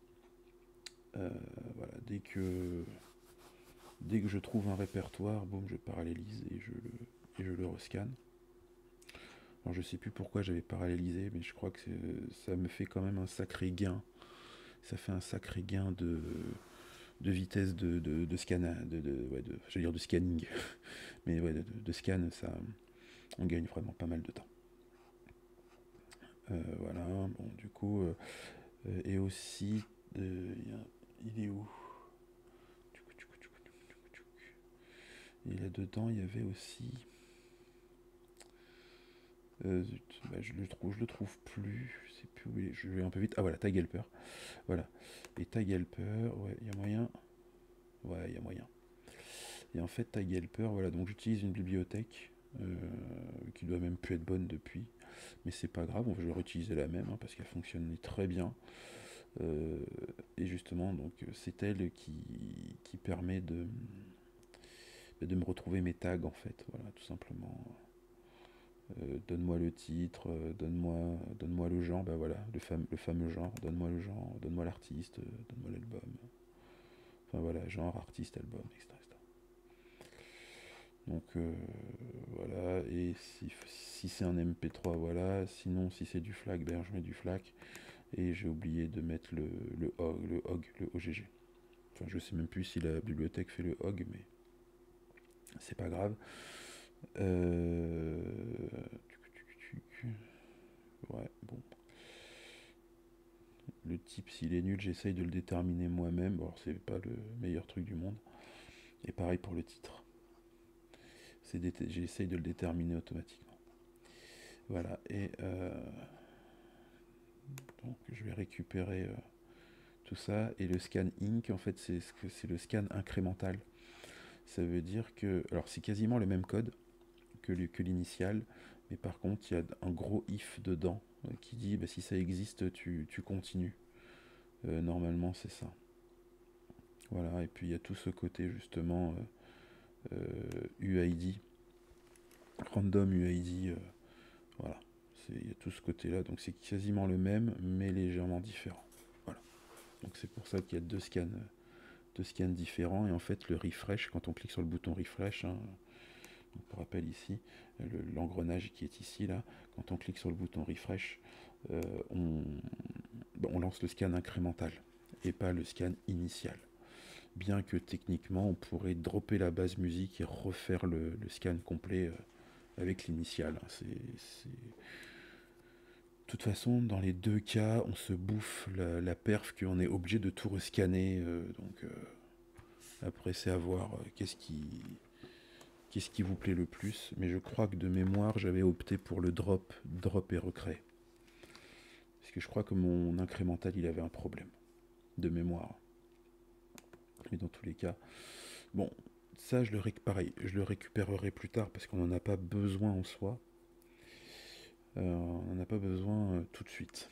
Voilà dès que Dès que je trouve un répertoire, boum, je parallélise et je le, et je le rescanne. Alors je sais plus pourquoi j'avais parallélisé, mais je crois que ça me fait quand même un sacré gain. Ça fait un sacré gain de, de vitesse de, de, scan, de, de, ouais, de, dire de scanning. mais ouais, de, scan, ça, on gagne vraiment pas mal de temps. Euh, voilà, bon, du coup, euh, euh, et aussi, il est où? Et là-dedans, il y avait aussi. Euh, bah, je le trouve, je le trouve plus. Je plus Je vais un peu vite. Ah voilà, Tag Helper. Voilà. Et Tag Helper, ouais, il y a moyen. Ouais, il y a moyen. Et en fait, Tag Helper, voilà, donc j'utilise une bibliothèque euh, qui doit même plus être bonne depuis. Mais c'est pas grave, on va réutiliser la même hein, parce qu'elle fonctionne très bien. Euh, et justement, donc c'est elle qui, qui permet de de me retrouver mes tags en fait, voilà, tout simplement. Euh, donne-moi le titre, euh, donne-moi donne-moi le genre, ben voilà, le, fameux, le fameux genre, donne-moi le genre, donne-moi l'artiste, euh, donne-moi l'album. Enfin voilà, genre, artiste, album, etc. Donc voilà, et si, si c'est un MP3, voilà, sinon si c'est du FLAC, ben je mets du FLAC. Et j'ai oublié de mettre le, le, le OG, le OGG. Enfin, je sais même plus si la bibliothèque fait le OG, mais c'est pas grave. Euh, ouais, bon. Le type, s'il est nul, j'essaye de le déterminer moi-même. Bon, c'est pas le meilleur truc du monde. Et pareil pour le titre. J'essaye de le déterminer automatiquement. Voilà, et euh, donc je vais récupérer euh, tout ça. Et le scan ink, en fait, c'est le scan incrémental. Ça veut dire que, alors c'est quasiment le même code que l'initial, mais par contre il y a un gros if dedans euh, qui dit bah, si ça existe, tu, continues. Euh, normalement c'est ça. Voilà, et puis il y a tout ce côté justement UID, euh, random UID, voilà. Il y a tout ce côté-là, donc c'est quasiment le même, mais légèrement différent. Voilà. Donc c'est pour ça qu'il y a deux scans de scans différents. Et en fait, le refresh, quand on clique sur le bouton refresh, hein, pour rappel ici, l'engrenage qui est ici, là, quand on clique sur le bouton refresh, euh, on, on, lance le scan incrémental et pas le scan initial. bien que techniquement on pourrait dropper la base musique et refaire le, scan complet euh, avec l'initial. C'est, De toute façon, dans les deux cas, on se bouffe la, perf qu'on est obligé de tout rescanner. Euh, donc après, c'est à voir qu'est-ce qui qui vous plaît le plus. Mais je crois que de mémoire, j'avais opté pour le drop, drop et recrée. Parce que je crois que mon incrémental, il avait un problème de mémoire. Mais dans tous les cas, bon, ça, je le, pareil, je le récupérerai plus tard parce qu'on n'en a pas besoin en soi. Euh, on n'en a pas besoin euh, tout de suite.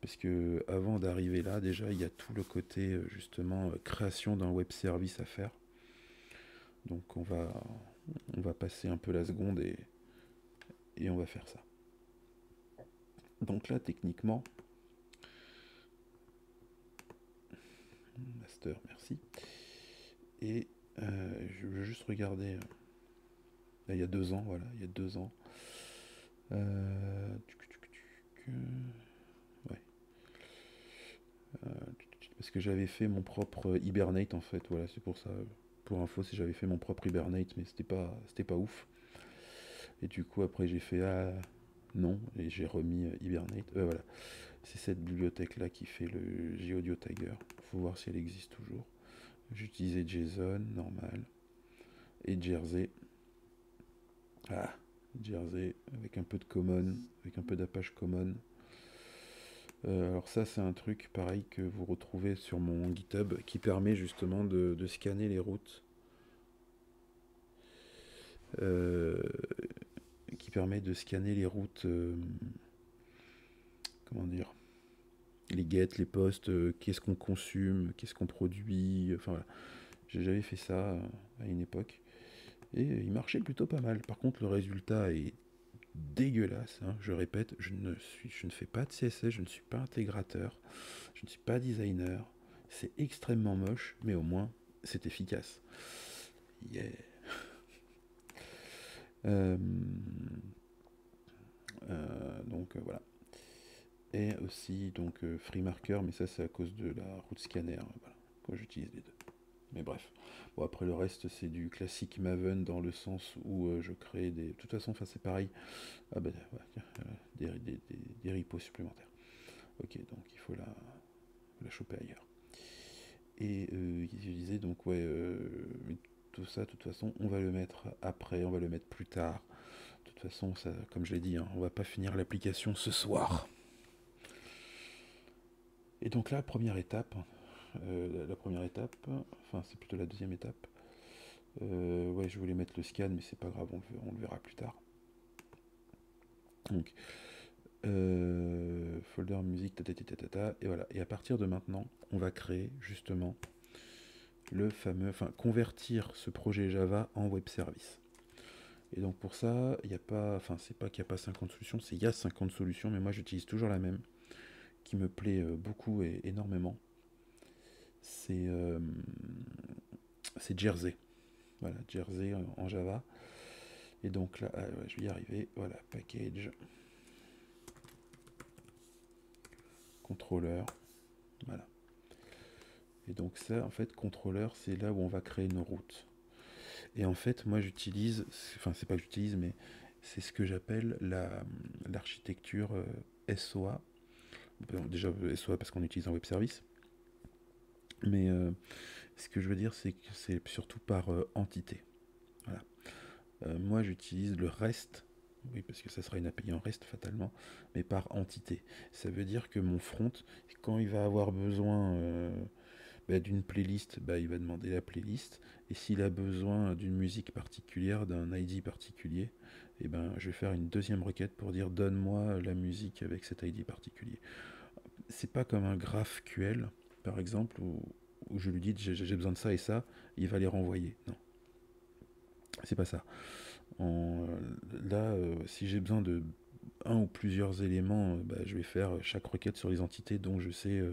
Parce que avant d'arriver là, déjà, il y a tout le côté euh, justement création d'un web service à faire. Donc on va, on va passer un peu la seconde et, on va faire ça. Donc là, techniquement, master, merci. Et je veux juste regarder. Il y a deux ans, voilà, il y a deux ans. Euh, parce que j'avais fait mon propre Hibernate en fait, voilà, c'est pour ça. Pour info, si j'avais fait mon propre Hibernate, mais c'était pas, c'était pas ouf. Et du coup, après, j'ai fait ah non, et j'ai remis Hibernate. voilà. C'est cette bibliothèque-là qui fait le GeoDio Tiger. faut voir si elle existe toujours. J'utilisais JSON, normal. Et Jersey. Ah, Jersey, avec un peu de common, avec un peu d'Apache common. Euh, alors ça, c'est un truc pareil que vous retrouvez sur mon GitHub qui permet justement de, scanner les routes. Euh, qui permet de scanner les routes. Euh, comment dire les guettes, les postes, qu'est-ce qu'on consomme, qu'est-ce qu'on produit. Enfin voilà. J'avais fait ça à une époque. Et il marchait plutôt pas mal. Par contre, le résultat est dégueulasse. Hein. Je répète, je ne, suis, je ne fais pas de CSS, je ne suis pas intégrateur, je ne suis pas designer. C'est extrêmement moche, mais au moins, c'est efficace. Yeah. Euh, donc voilà et aussi donc euh, FreeMarker, mais ça c'est à cause de la route scanner, voilà, quand j'utilise les deux? Mais bref. Bon, après le reste, c'est du classique Maven dans le sens où euh, je crée des. De toute façon, enfin, c'est pareil. Ah bah, des, des, des, repos supplémentaires. Ok, donc il faut la, la choper ailleurs. Et euh, je disais, donc, ouais, tout ça, de toute façon, on va le mettre après, on va le mettre plus tard. De toute façon, ça, comme je l'ai dit, hein, on va pas finir l'application ce soir. Et donc là, première étape, euh, la, première étape, enfin c'est plutôt la deuxième étape. Euh, ouais, je voulais mettre le scan, mais c'est pas grave, on le, verra plus tard. Donc, euh, folder musique, et voilà. Et à partir de maintenant, on va créer justement le fameux, enfin convertir ce projet Java en web service. Et donc pour ça, il n'y a pas, enfin c'est pas qu'il n'y a pas 50 solutions, c'est il y a 50 solutions, mais moi j'utilise toujours la même qui me plaît beaucoup et énormément, c'est euh, c'est Jersey. Voilà, Jersey en Java. Et donc là, ah, je vais y arriver. Voilà, package. Contrôleur. Voilà. Et donc ça, en fait, contrôleur, c'est là où on va créer nos routes. Et en fait, moi, j'utilise, enfin, c'est pas que j'utilise, mais c'est ce que j'appelle l'architecture euh, SOA déjà soit parce qu'on utilise un web service, mais euh, ce que je veux dire, c'est que c'est surtout par euh, entité. Voilà. Euh, moi, j'utilise le REST, oui, parce que ça sera une API en REST fatalement, mais par entité. Ça veut dire que mon front, quand il va avoir besoin bah, d'une playlist, bah, il va demander la playlist, et s'il a besoin d'une musique particulière, d'un ID particulier, eh ben, je vais faire une deuxième requête pour dire donne-moi la musique avec cet ID particulier c'est pas comme un GraphQL, par exemple, où, je lui dis j'ai besoin de ça et ça, il va les renvoyer. Non. C'est pas ça. là, euh, si j'ai besoin de un ou plusieurs éléments, euh, bah, je vais faire chaque requête sur les entités dont je sais euh,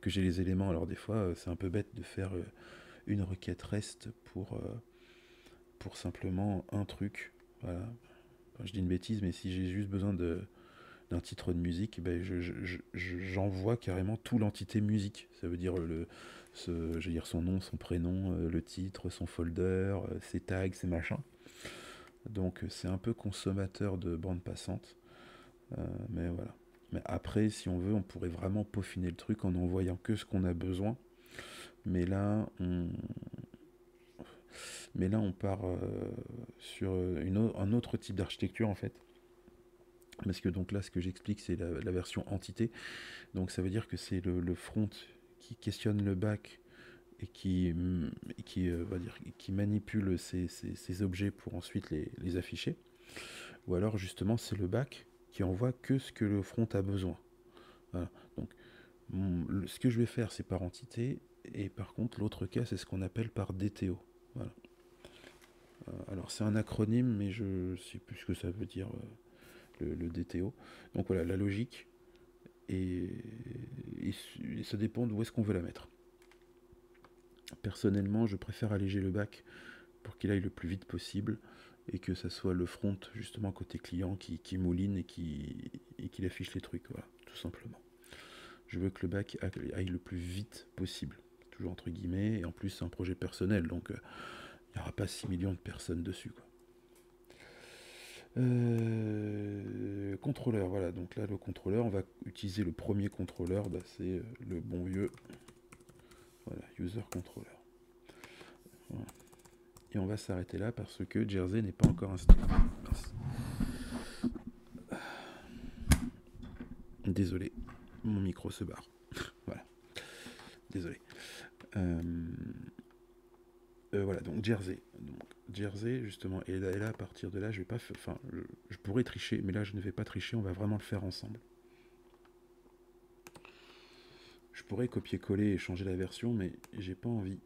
que j'ai les éléments. Alors des fois, c'est un peu bête de faire une requête REST pour, pour simplement un truc. Voilà. je dis une bêtise, mais si j'ai juste besoin de d'un titre de musique, ben, j'envoie carrément tout l'entité musique. Ça veut dire je son nom, son prénom, euh, le titre, son folder, euh, ses tags, ses machins. Donc c'est un peu consommateur de bande passante. mais voilà. Mais après, si on veut, on pourrait vraiment peaufiner le truc en envoyant que ce qu'on a besoin. Mais là, on, mais part sur un autre type d'architecture en fait. Parce que donc là, ce que j'explique, c'est la, version entité. Donc ça veut dire que c'est le, front qui questionne le back et qui, qui, euh, va dire, qui manipule ces, objets pour ensuite les, les afficher. Ou alors justement, c'est le back qui envoie que ce que le front a besoin. Voilà. Donc ce que je vais faire, c'est par entité. Et par contre, l'autre cas, c'est ce qu'on appelle par DTO. Voilà. Euh, alors c'est un acronyme, mais je sais plus ce que ça veut dire. Euh, le, DTO. Donc voilà, la logique, et, ça dépend d'où est-ce qu'on veut la mettre. Personnellement, je préfère alléger le bac pour qu'il aille le plus vite possible et que ça soit le front justement côté client qui, mouline et qui, et qui affiche les trucs, tout simplement. Je veux que le bac aille le plus vite possible, toujours entre guillemets, et en plus c'est un projet personnel, donc euh, il n'y aura pas 6 millions de personnes dessus. Quoi. Euh, contrôleur, voilà, donc là le contrôleur, on va utiliser le premier contrôleur, bah, c'est euh, le bon vieux user controller. Et on va s'arrêter là parce que Jersey n'est pas encore installé. Désolé, mon micro se barre. voilà. Désolé. Euh, voilà, donc Jersey. Donc, Jersey, justement. Et là, à partir de là, je vais pas. Enfin, je pourrais tricher, mais là, je ne vais pas tricher. On va vraiment le faire ensemble. Je pourrais copier-coller et changer la version, mais j'ai pas envie.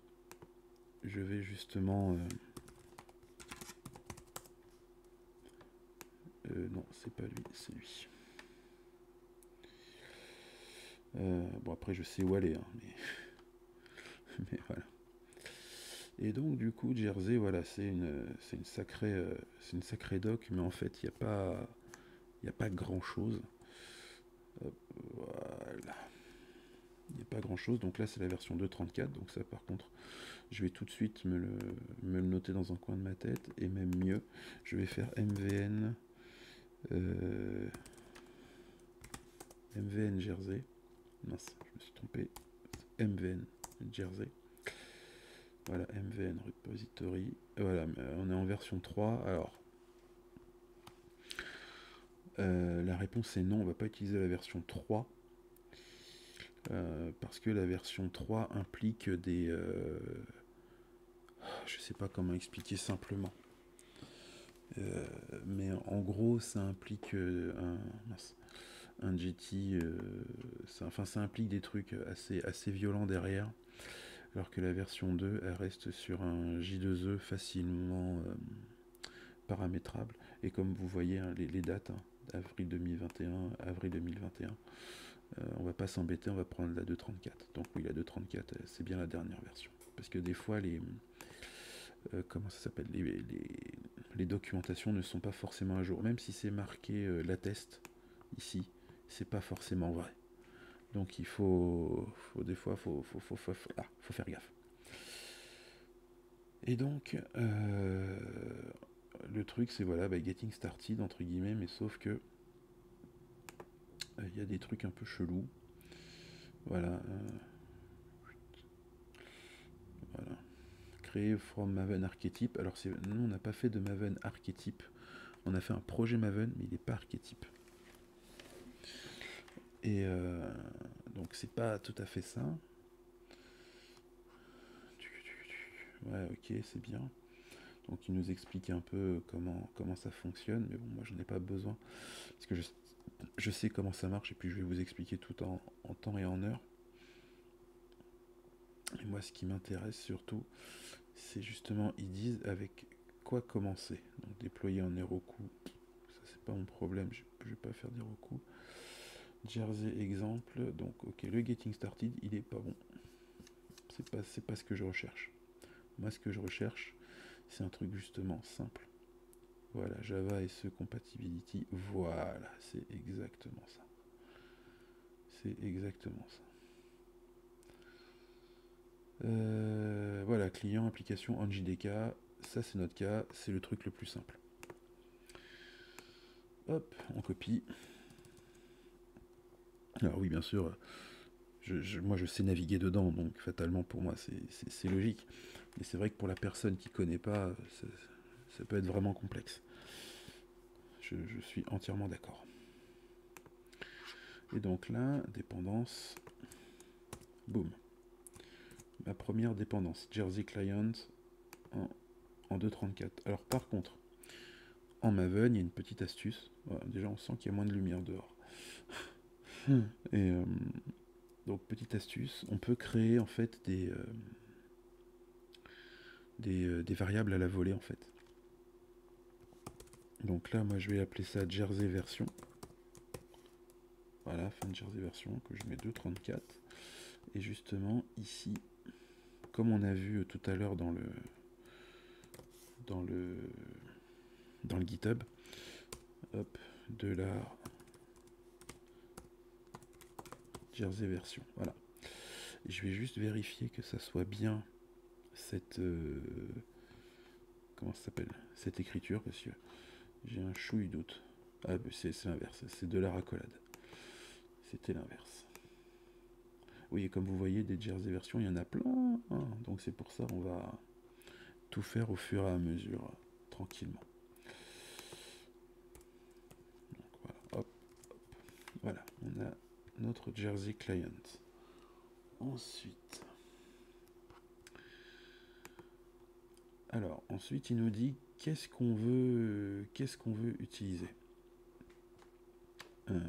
Je vais justement. Euh, euh, non, c'est pas lui, c'est lui. Euh, bon, après, je sais où aller, hein, mais... mais voilà. Et donc, du coup, Jersey, voilà, c'est une, c'est une, sacrée, euh, c'est une sacrée doc, mais en fait, il n'y a pas, il a pas grand-chose. Voilà. Il n'y a pas grand-chose. Donc là, c'est la version 2.34. Donc ça, par contre, je vais tout de suite me le, me le, noter dans un coin de ma tête. Et même mieux, je vais faire MVN. Euh, MVN Jersey. Mince, je me suis trompé. MVN Jersey. Voilà, MVN repository. Voilà, on est en version 3. Alors, euh, la réponse est non, on ne va pas utiliser la version 3. Euh, parce que la version 3 implique des... Euh, je ne sais pas comment expliquer simplement. mais en gros, ça implique un, un enfin, ça implique des trucs assez, assez violents derrière alors que la version 2 elle reste sur un J2E facilement euh, paramétrable. Et comme vous voyez hein, les, dates hein, avril 2021 avril 2021 euh, on va pas s'embêter on va prendre la 2.34 donc oui la 2.34 euh, c'est bien la dernière version. Parce que des fois les comment ça s'appelle les, les, documentations ne sont pas forcément à jour. Même si c'est marqué l'atteste ici c'est pas forcément vrai donc il faut, des fois, faut, faut, ah, faire gaffe. Et donc, euh, le truc, c'est voilà, bah, getting started, entre guillemets, mais sauf que euh, il y a des trucs un peu chelous. Voilà. Euh, voilà. Créer from Maven archétype. Alors, nous, on n'a pas fait de Maven archétype. On a fait un projet Maven, mais il n'est pas archétype. Et euh, donc c'est pas tout à fait ça. Ouais, ok, c'est bien. Donc il nous explique un peu comment, comment ça fonctionne, mais bon, moi j'en ai pas besoin. Parce que je, je, sais comment ça marche et puis je vais vous expliquer tout en, en temps et en heure. Et moi ce qui m'intéresse surtout, c'est justement, ils disent avec quoi commencer. Donc déployer un Heroku, ça c'est pas mon problème, je, je vais pas faire d'Heroku. Jersey exemple, donc ok, le getting started, il est pas bon. C'est pas, pas ce que je recherche. Moi, ce que je recherche, c'est un truc justement simple Voilà, Java et ce compatibility. Voilà, c'est exactement ça. C'est exactement ça. Euh, voilà, client, application en JDK. Ça, c'est notre cas. C'est le truc le plus simple. Hop, on copie. Alors oui, bien sûr, moi je sais naviguer dedans, donc fatalement pour moi c'est logique. Mais c'est vrai que pour la personne qui ne connaît pas, ça, peut être vraiment complexe. Je, suis entièrement d'accord. Et donc là, dépendance, boum. Ma première dépendance, Jersey Client en, en 2.34. Alors par contre, en Maven, il y a une petite astuce. déjà, on sent qu'il y a moins de lumière dehors. Hmm. Et euh, donc, petite astuce, on peut créer en fait des, euh, euh, des, variables à la volée en fait. Donc là, moi, je vais appeler ça Jersey version. Voilà, fin de Jersey version que je mets 2.34. Et justement, ici, comme on a vu tout à l'heure dans le dans le dans le GitHub, hop, de la Jersey version. Voilà. Je vais juste vérifier que ça soit bien cette euh, comment ça s'appelle cette écriture parce que j'ai un chouille doute. Ah c'est l'inverse, c'est de la racolade. C'était l'inverse. Oui, et comme vous voyez, des Jersey versions, il y en a plein. Hein. donc c'est pour ça on va tout faire au fur et à mesure, tranquillement. Voilà, on a notre Jersey Client. Ensuite, alors ensuite il nous dit qu'est-ce qu'on veut, qu'est-ce qu'on veut utiliser. Euh,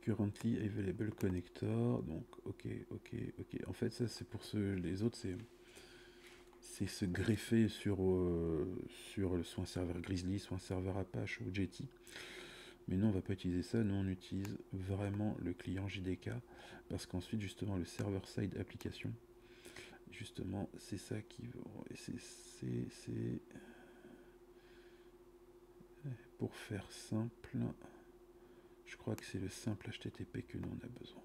currently available connector, donc ok, ok, ok. En fait ça c'est pour ceux, les autres c'est c'est se greffer sur, euh, sur soit un serveur Grizzly, soit un serveur Apache ou Jetty. Mais nous, on va pas utiliser ça. Nous, on utilise vraiment le client JDK parce qu'ensuite, justement, le server-side application, justement, c'est ça qui c'est pour faire simple. Je crois que c'est le simple HTTP que nous on a besoin.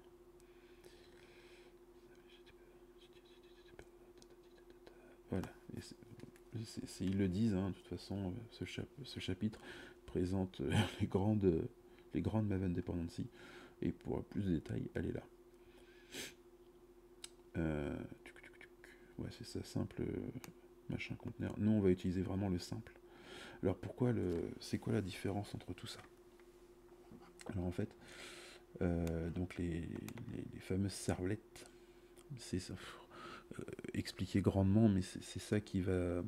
Voilà. ils le disent, hein, de toute façon, ce, ce chapitre, présente euh, les grandes, les grandes Maven Dependency. Et pour plus de détails, est là. Euh, ouais, c'est ça, simple euh, machin conteneur. Nous, on va utiliser vraiment le simple. Alors pourquoi le. C'est quoi la différence entre tout ça? Alors en fait, donc les, fameuses servlettes, c'est ça. expliquer grandement, mais c'est ça qui va euh,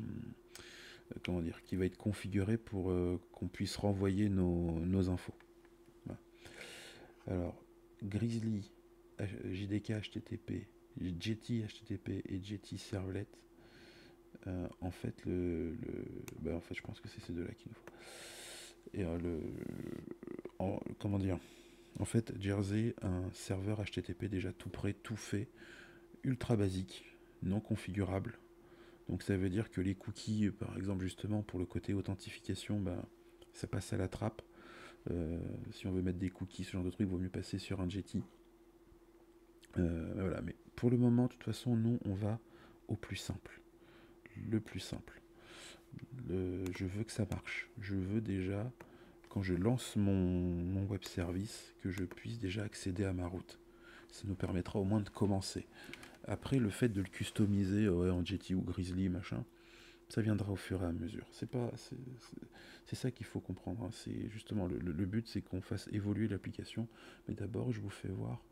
comment dire, qui va être configuré pour euh, qu'on puisse renvoyer nos, infos. Alors, Grizzly, JDK HTTP, Jetty HTTP et Jetty Servlet, euh, en fait, le, bah, en fait, je pense que c'est ces deux-là qu'il nous faut. Et le, comment dire, en fait, Jersey, un serveur HTTP déjà tout prêt, tout fait, ultra basique, non configurable, donc ça veut dire que les cookies, par exemple justement pour le côté authentification, bah, ça passe à la trappe. Euh, si on veut mettre des cookies, ce genre de truc, il vaut mieux passer sur un Jetty. Euh, voilà, mais pour le moment, de toute façon, nous, on va au plus simple. Le plus simple. je veux que ça marche. Je veux déjà, quand je lance mon, mon web service, que je puisse déjà accéder à ma route. Ça nous permettra au moins de commencer. Après, le fait de le customiser en Jetty ou Grizzly, machin, ça viendra au fur et à mesure. C'est pas, c'est ça qu'il faut comprendre. Hein. C'est justement le, but, c'est qu'on fasse évoluer l'application. Mais d'abord, je vous fais voir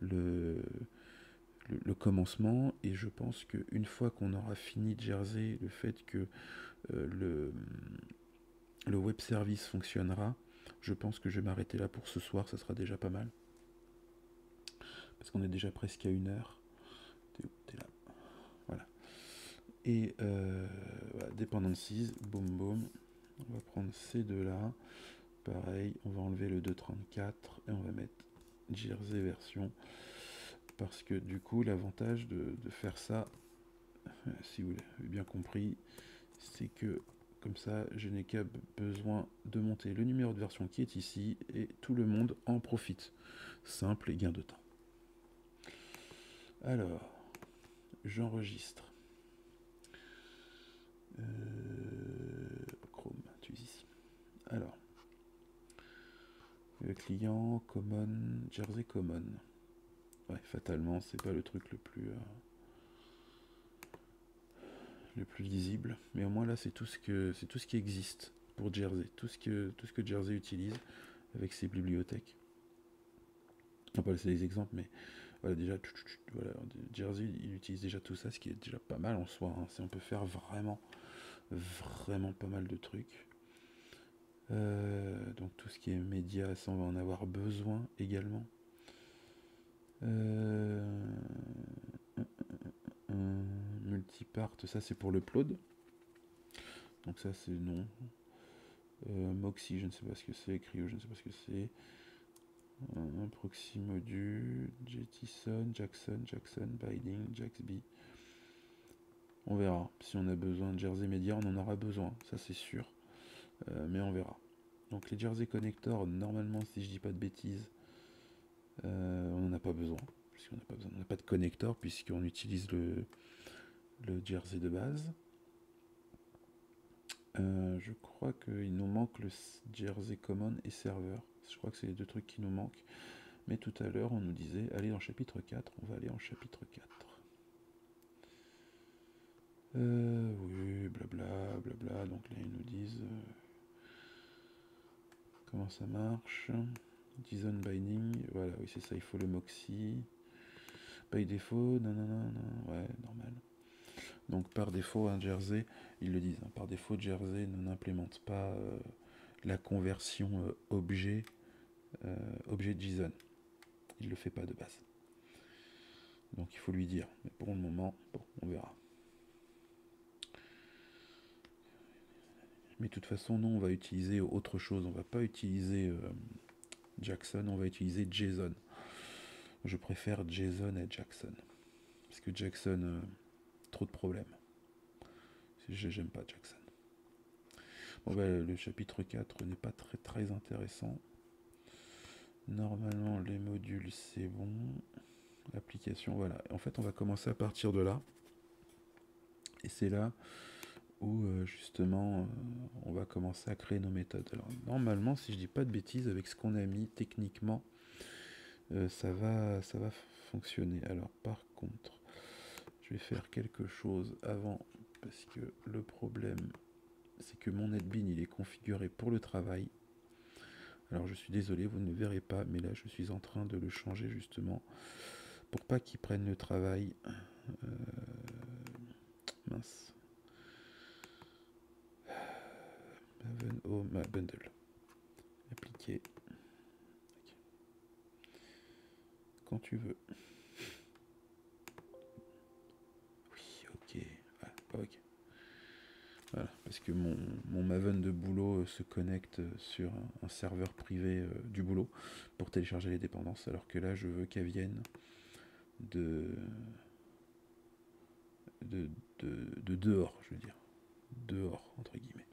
le, le, commencement. Et je pense qu'une fois qu'on aura fini Jersey, le fait que euh, le, le web service fonctionnera, je pense que je vais m'arrêter là pour ce soir. Ça sera déjà pas mal. Parce qu'on est déjà presque à une heure. Là. Voilà. Et euh, voilà, dependencies, boum boum. On va prendre ces deux-là. Pareil, on va enlever le 2.34 et on va mettre Jersey version. Parce que du coup, l'avantage de, faire ça, si vous l'avez bien compris, c'est que Comme ça, je n'ai qu'à besoin de monter le numéro de version qui est ici et tout le monde en profite. Simple et gain de temps. Alors, j'enregistre. Euh, Chrome, tu es ici. Alors, client Common, Jersey Common. Ouais, fatalement, c'est pas le truc le plus. Euh, le plus lisible. Mais au moins là, c'est tout ce que c'est tout ce qui existe pour Jersey, tout ce que tout ce que Jersey utilise avec ses bibliothèques. On va laisser des exemples, mais déjà, Jersey il utilise déjà tout ça, ce qui est déjà pas mal en soi. Hein. on peut faire vraiment, vraiment pas mal de trucs. Euh, donc tout ce qui est médias, ça on va en avoir besoin également. Euh, multipart, ça c'est pour le upload. Donc ça c'est non. Euh, Moxie, je ne sais pas ce que c'est. Cryo, je ne sais pas ce que c'est. Un proxy module, Jettison, Jackson, Jackson, Binding, Jaxby. On verra. Si on a besoin de Jersey Media, on en aura besoin, ça c'est sûr. Euh, mais on verra. Donc les Jersey Connectors, normalement, si je dis pas de bêtises, euh, on n'en a pas besoin. Puisqu'on pas. On n'a pas de connecteur puisqu'on utilise le, jersey de base. Euh, je crois qu'il nous manque le jersey common et serveur. Je crois que c'est les deux trucs qui nous manquent. Mais tout à l'heure, on nous disait, allez en chapitre 4. On va aller en chapitre 4. Euh, oui, blabla, blabla. Donc là, ils nous disent euh, comment ça marche? Design binding. Voilà, oui, c'est ça. Il faut le moxie. By défaut, non, non, non, non. Ouais, normal. Donc par défaut, Jersey, ils le disent, hein, par défaut, Jersey n'implémente pas euh, la conversion euh, objet, objet JSON. Il ne le fait pas de base. Donc il faut lui dire. Mais pour le moment, bon, on verra. Mais de toute façon, nous, on va utiliser autre chose. On va pas utiliser Jackson, on va utiliser JSON. Je préfère JSON à Jackson. Parce que Jackson trop de problèmes. J'aime pas Jackson. Bon ben, le chapitre 4 n'est pas très très intéressant. Normalement les modules c'est bon. L'application, voilà. En fait on va commencer à partir de là. Et c'est là où euh, justement euh, on va commencer à créer nos méthodes. Alors normalement si je dis pas de bêtises avec ce qu'on a mis techniquement euh, ça va ça va fonctionner. Alors par contre je vais faire quelque chose avant parce que le problème c'est que mon NetBean il est configuré pour le travail. Alors je suis désolé, vous ne verrez pas, mais là je suis en train de le changer justement pour pas qu'il prenne le travail. Euh, mince. Home Bundle. Appliquer. Quand tu veux. Parce que mon, Maven de boulot euh, se connecte sur un, serveur privé euh, du boulot pour télécharger les dépendances, alors que là je veux qu'elles viennent de, de, dehors, je veux dire. Dehors, entre guillemets.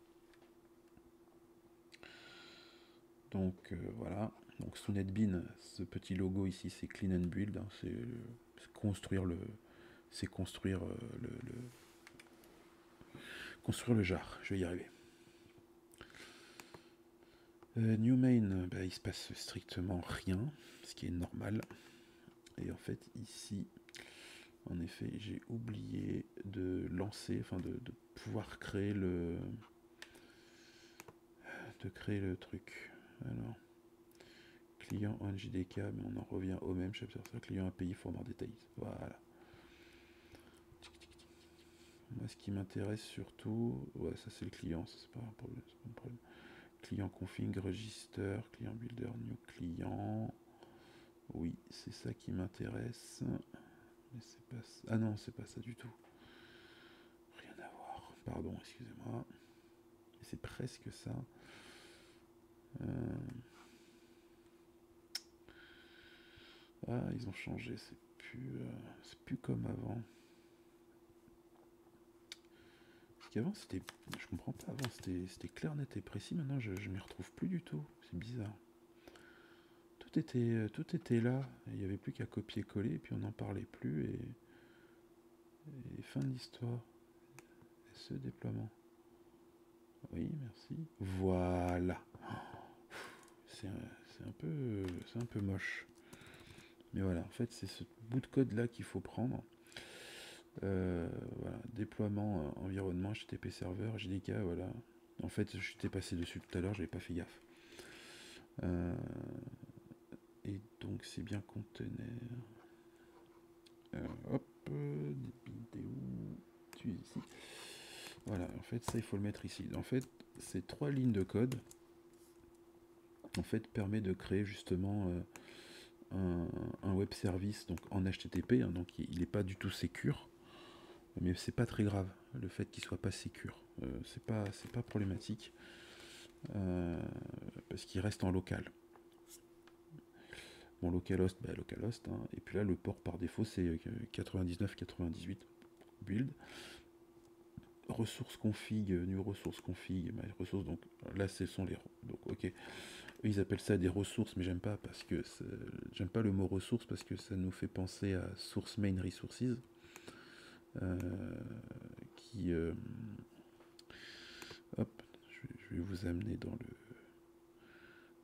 Donc euh, voilà. Donc sous NetBean, ce petit logo ici, c'est Clean and Build. Hein, c'est construire le, c'est construire le construire le jar. Je vais y arriver. Euh, new main, bah, il se passe strictement rien, ce qui est normal. Et en fait, ici, en effet, j'ai oublié de lancer, enfin de, pouvoir créer le, de créer le truc. Alors, client en mais on en revient au même chapitre. Client API format détaillé. Voilà. Moi, ce qui m'intéresse surtout, ouais, ça c'est le client, ça c'est pas un problème, Client config, register, client builder, new client. Oui, c'est ça qui m'intéresse. Mais c'est pas ça. Ah non, c'est pas ça du tout. Rien à voir. Pardon, excusez-moi. C'est presque ça. Euh. Ah, ils ont changé, c'est plus, euh, c'est plus comme avant. Qu'avant, c'était. Je comprends pas. Avant, c'était clair, net et précis. Maintenant, je, je m'y retrouve plus du tout. C'est bizarre. Tout était, tout était là. Il n'y avait plus qu'à copier-coller. Et puis, on n'en parlait plus. Et, et fin de l'histoire. Ce déploiement. Oui, merci. Voilà. C'est un, peu, c'est un peu moche. Mais voilà, en fait, c'est ce bout de code là qu'il faut prendre. Euh, déploiement euh, environnement HTTP serveur, JDK, voilà. En fait, j'étais passé dessus tout à l'heure, j'avais pas fait gaffe. Euh, et donc, c'est bien conteneur. hop, vidéo, tu es ici. Voilà, en fait, ça, il faut le mettre ici. En fait, ces trois lignes de code, en fait, permet de créer justement un, web service donc en HTTP, hein, donc il n'est pas du tout sécure mais c'est pas très grave le fait qu'il soit pas sécure. Euh, c'est pas c'est pas problématique euh, parce qu'il reste en local. Bon localhost, bah localhost, hein. et puis là le port par défaut c'est 99-98 build. Ressources config, new ressources config, ressources donc là ce sont les donc ok ils appellent ça des ressources mais j'aime pas parce que j'aime pas le mot ressources parce que ça nous fait penser à source main resources euh, qui euh, hop je vais, vous amener dans le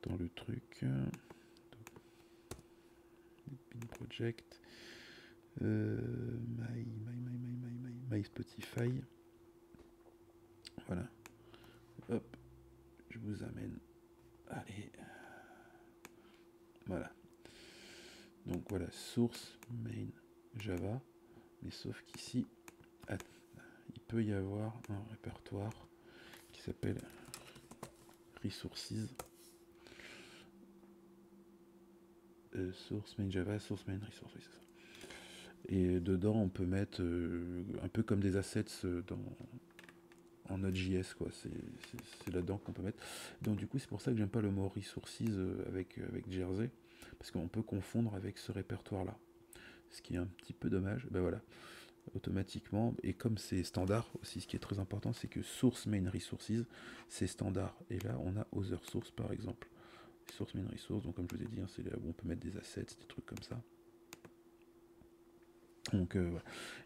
dans le truc. Pin project euh, my, my, my, my, my, my, Spotify. Voilà. Hop je vous amène. Allez. Voilà. Donc voilà source main java mais sauf qu'ici, il peut y avoir un répertoire qui s'appelle resources. Euh, source main Java, source main resource, c'est ça. Et dedans, on peut mettre euh, un peu comme des assets euh, dans, en Node.js, quoi. C'est là-dedans qu'on peut mettre. Donc, du coup, c'est pour ça que j'aime pas le mot resources avec, avec Jersey, parce qu'on peut confondre avec ce répertoire-là ce qui est un petit peu dommage. Ben voilà, automatiquement, et comme c'est standard aussi, ce qui est très important, c'est que source main resources, c'est standard. Et là, on a other source par exemple. Source main resource, donc comme je vous ai dit, hein, c'est là où on peut mettre des assets, des trucs comme ça. Donc euh,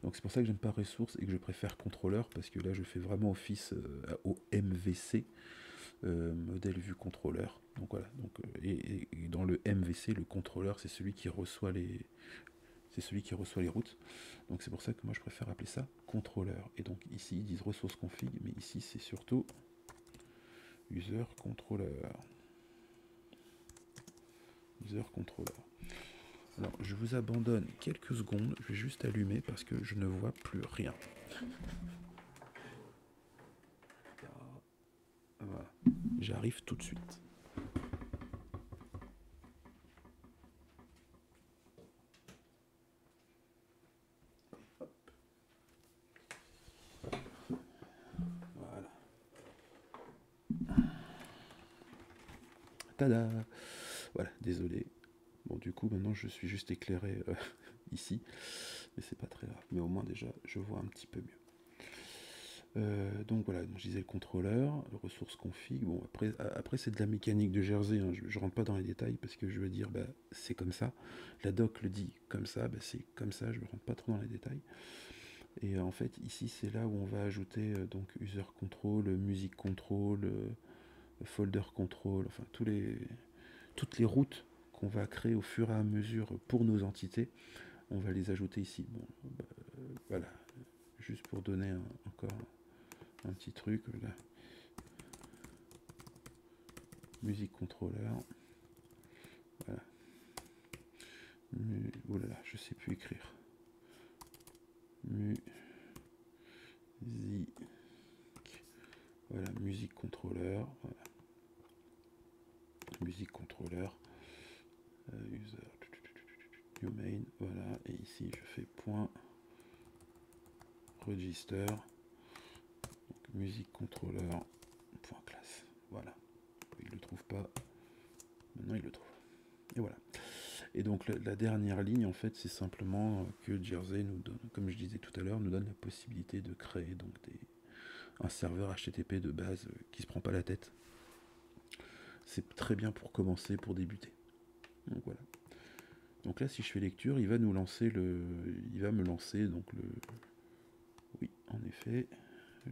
Donc c'est pour ça que j'aime pas ressources et que je préfère contrôleur parce que là je fais vraiment office euh, au MVC, euh, modèle vue contrôleur. Donc voilà. Donc et, dans le MVC, le contrôleur c'est celui qui reçoit les c'est celui qui reçoit les routes. Donc c'est pour ça que moi je préfère appeler ça contrôleur. Et donc ici ils disent ressources config, mais ici c'est surtout user controller. User controller. Alors je vous abandonne quelques secondes, je vais juste allumer parce que je ne vois plus rien. Voilà. J'arrive tout de suite. Voilà, désolé. Bon, du coup, maintenant, je suis juste éclairé euh, ici. Mais c'est pas très grave. Mais au moins, déjà, je vois un petit peu mieux. Euh, donc voilà, je disais le contrôleur, le ressource config. Bon, après, après c'est de la mécanique de Jersey. Hein. Je, ne rentre pas dans les détails parce que je veux dire, bah, c'est comme ça. La doc le dit comme ça, bah, c'est comme ça. Je ne rentre pas trop dans les détails. Et en fait, ici, c'est là où on va ajouter euh, donc user control, music control, folder control, enfin tous les, toutes les routes qu'on va créer au fur et à mesure pour nos entités, on va les ajouter ici. Bon, bah, voilà, juste pour donner encore un petit truc. Musique contrôleur. Voilà. oh là là, je sais plus écrire. Musique. Voilà, musique contrôleur. Musique contrôleur euh, user new main voilà et ici je fais point register donc, musique contrôleur point classe voilà. Il le trouve pas maintenant il le trouve. Et voilà. Et donc la, dernière ligne en fait c'est simplement que Jersey nous donne comme je disais tout à l'heure nous donne la possibilité de créer donc des un serveur HTTP de base euh, qui se prend pas la tête. C'est très bien pour commencer, pour débuter. Donc voilà. Donc là, si je fais lecture, il va nous lancer le, il va me lancer donc le, oui, en effet,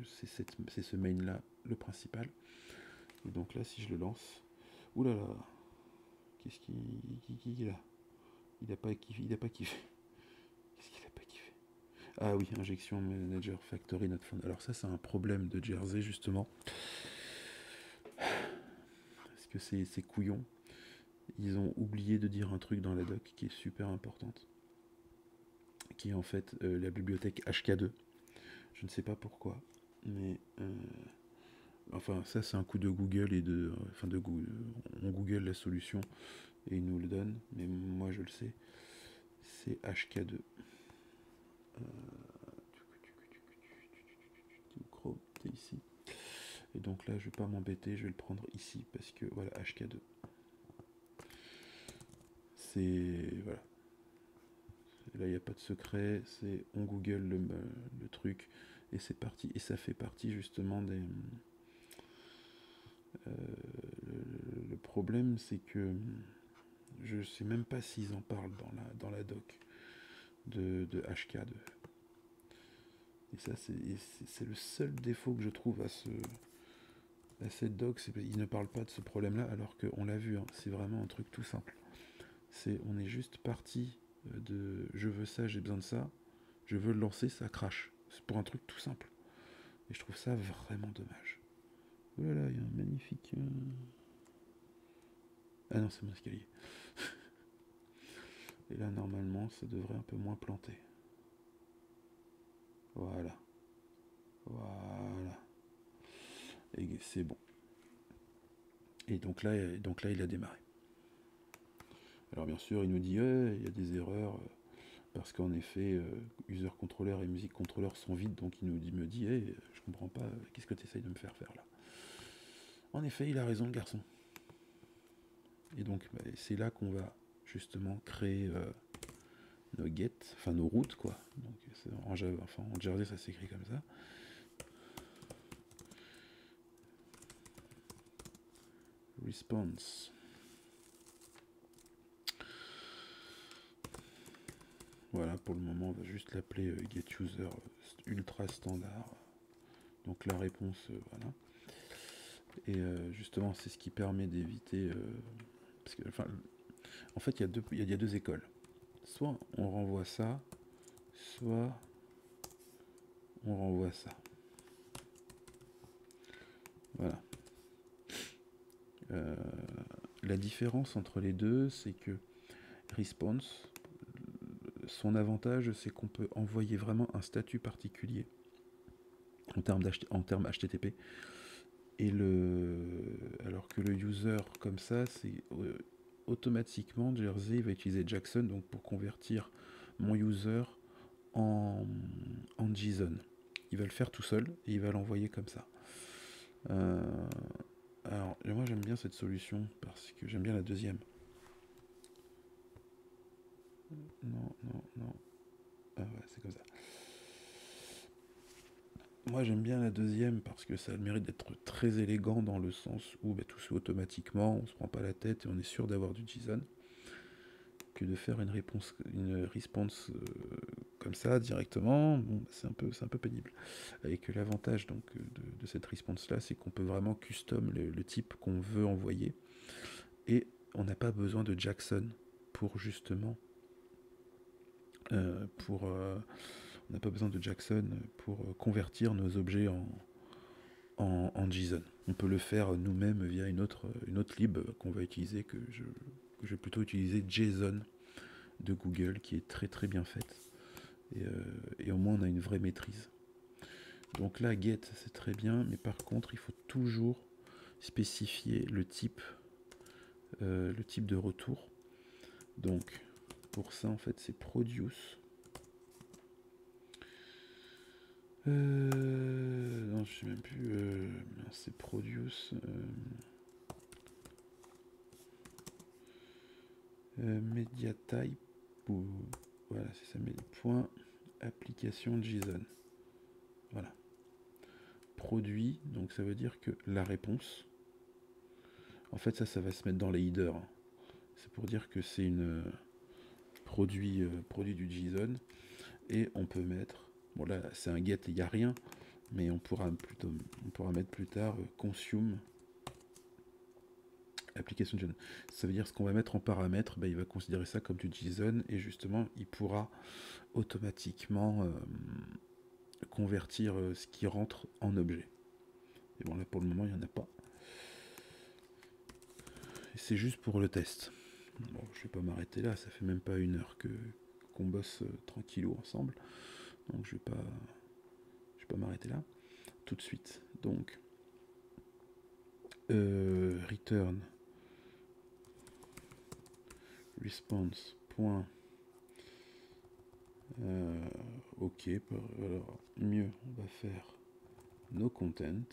c'est ce main là le principal. Et donc là, si je le lance, oulala, là là, qu'est-ce qu'il a Il n'a pas kiffé, il a pas kiffé. Qu'est-ce qu'il a pas kiffé? Ah oui, injection manager factory not found. Alors ça, c'est un problème de Jersey justement, que c'est ils ont oublié de dire un truc dans la doc qui est super importante, qui est en fait euh, la bibliothèque HK2. Je ne sais pas pourquoi, mais euh, enfin ça c'est un coup de Google et de, enfin de Google, on Google la solution et il nous le donne, mais moi je le sais, c'est HK2. Euh, Chrome, ici. Et donc là, je vais pas m'embêter, je vais le prendre ici parce que voilà, HK2 c'est voilà. Là, il n'y a pas de secret, c'est on Google le, truc et c'est parti. Et ça fait partie justement des. Euh, le, problème, c'est que je sais même pas s'ils en parlent dans la, dans la doc de, de HK2. Et ça, c'est le seul défaut que je trouve à ce cette doc, qu'ils ne parlent pas de ce problème-là, alors qu'on l'a vu, hein. c'est vraiment un truc tout simple. C'est on est juste parti euh, de je veux ça, j'ai besoin de ça, je veux le lancer, ça crache. C'est pour un truc tout simple. Et je trouve ça vraiment dommage. Voilà, il y a un magnifique. Euh, ah non, c'est mon escalier. Et là, normalement, ça devrait un peu moins planter. Voilà. Voilà. Et c'est bon. Et donc là, donc là, il a démarré. Alors bien sûr, il nous dit, il y a des erreurs, euh, parce qu'en effet, euh, user controller et music controller sont vides, donc il nous dit, me dit, hey, je comprends pas, qu'est-ce que tu essayes de me faire faire là? En effet, il a raison, le garçon. Et donc, bah, c'est là qu'on va justement créer euh, nos get, enfin nos routes, quoi. En, enfin, en Jersey, ça s'écrit comme ça. Response. Voilà, pour le moment, on va juste l'appeler euh, getUser ultra standard. Donc la réponse, euh, voilà. Et euh, justement, c'est ce qui permet d'éviter. en fait, il y, y a deux écoles. Soit on renvoie ça, soit on renvoie ça. Voilà. La différence entre les deux, c'est que response, son avantage, c'est qu'on peut envoyer vraiment un statut particulier en termes, en termes HTTP. Et le, alors que le user comme ça, c'est euh, automatiquement Jersey va utiliser Jackson donc pour convertir mon user en, en JSON. Il va le faire tout seul et il va l'envoyer comme ça. Euh, alors moi j'aime bien cette solution parce que j'aime bien la deuxième. Non, non, non. Ah ouais, c'est comme ça. Moi j'aime bien la deuxième parce que ça a le mérite d'être très élégant dans le sens où bah, tout se fait automatiquement, on se prend pas la tête et on est sûr d'avoir du JSON. De faire une réponse, une response euh, comme ça directement, bon, bah, c'est un peu, c'est un peu pénible. Et que l'avantage donc de, cette response là, c'est qu'on peut vraiment custom le type qu'on veut envoyer et on n'a pas besoin de Jackson pour justement euh, pour, euh, on n'a pas besoin de Jackson pour euh, convertir nos objets en, en, JSON. On peut le faire nous-mêmes via une autre, une autre lib qu'on va utiliser, que je, je, vais plutôt utiliser JSON de Google, qui est très très bien faite. Et, et, au moins on a une vraie maîtrise. Donc là, get, c'est très bien, mais par contre, il faut toujours spécifier le type, le type de retour. Donc, pour ça, en fait, c'est produce. Euh, non, je sais même plus. Euh, c'est produce. Euh, media type. Voilà, c'est ça. Point application JSON. Voilà. produit, donc ça veut dire que la réponse, en fait ça, ça va se mettre dans les headers. hein. C'est pour dire que c'est une euh, produit, euh, produit du JSON et on peut mettre, bon là c'est un get, il n'y a rien, mais on pourra plutôt, on pourra mettre plus tard consume application JSON. Ça veut dire ce qu'on va mettre en paramètre, bah, il va considérer ça comme du JSON et justement il pourra automatiquement euh, convertir euh, ce qui rentre en objet. Et bon là pour le moment il n'y en a pas. C'est juste pour le test. Je vais pas m'arrêter là, ça fait même pas une heure que qu'on bosse euh, tranquillou ensemble. Donc je vais pas je vais pas m'arrêter là tout de suite. Donc return response point. Euh, ok alors mieux on va faire no content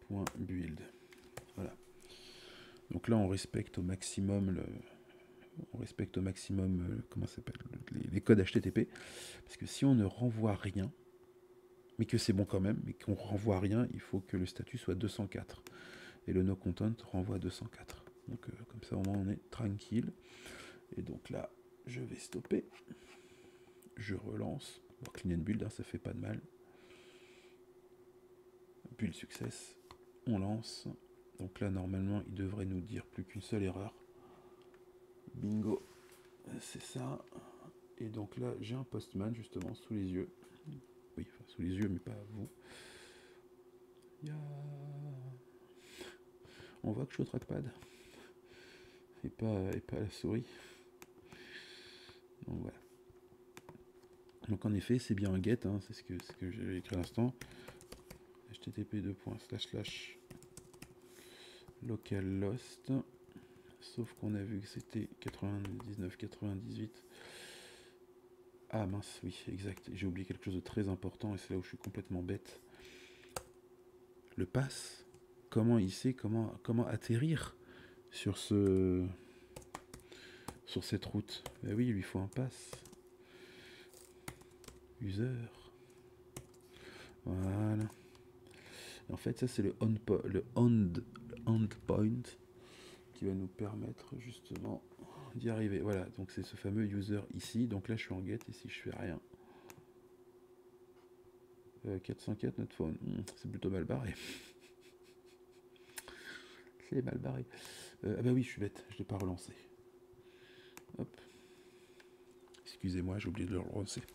point build. Voilà. Donc là on respecte au maximum le on respecte au maximum euh, comment s'appelle les, codes HTTP parce que si on ne renvoie rien mais que c'est bon quand même mais qu'on renvoie rien il faut que le statut soit 204 et le no content renvoie à 204 donc euh, comme ça au moins on est tranquille. Et donc là je vais stopper. Je relance. Bon, clean and build hein, ça fait pas de mal. Build success. On lance. Donc là normalement il devrait nous dire plus qu'une seule erreur. Bingo. C'est ça. Et donc là j'ai un postman justement sous les yeux. Oui enfin, sous les yeux mais pas vous. Y a- on voit que je suis au trackpad et pas, et pas la souris. Donc voilà. Donc en effet, c'est bien un get, hein, c'est ce que, ce écrit à l'instant. http localhost. Sauf qu'on a vu que c'était 99-98. Ah mince, oui, exact. J'ai oublié quelque chose de très important et c'est là où je suis complètement bête. Le pass. Comment il sait comment, comment atterrir sur ce sur cette route Ben oui, il lui faut un pass. User. Voilà. En fait, ça c'est le on le on le endpoint qui va nous permettre justement d'y arriver. Voilà, donc c'est ce fameux user ici. Donc là, je suis en get et si je fais rien. Euh, 404 notre phone. Hmm, c'est plutôt mal barré. c'est mal barré. Euh, ah bah oui, je suis bête, je l'ai pas relancé. Excusez-moi, j'ai oublié de le relancer.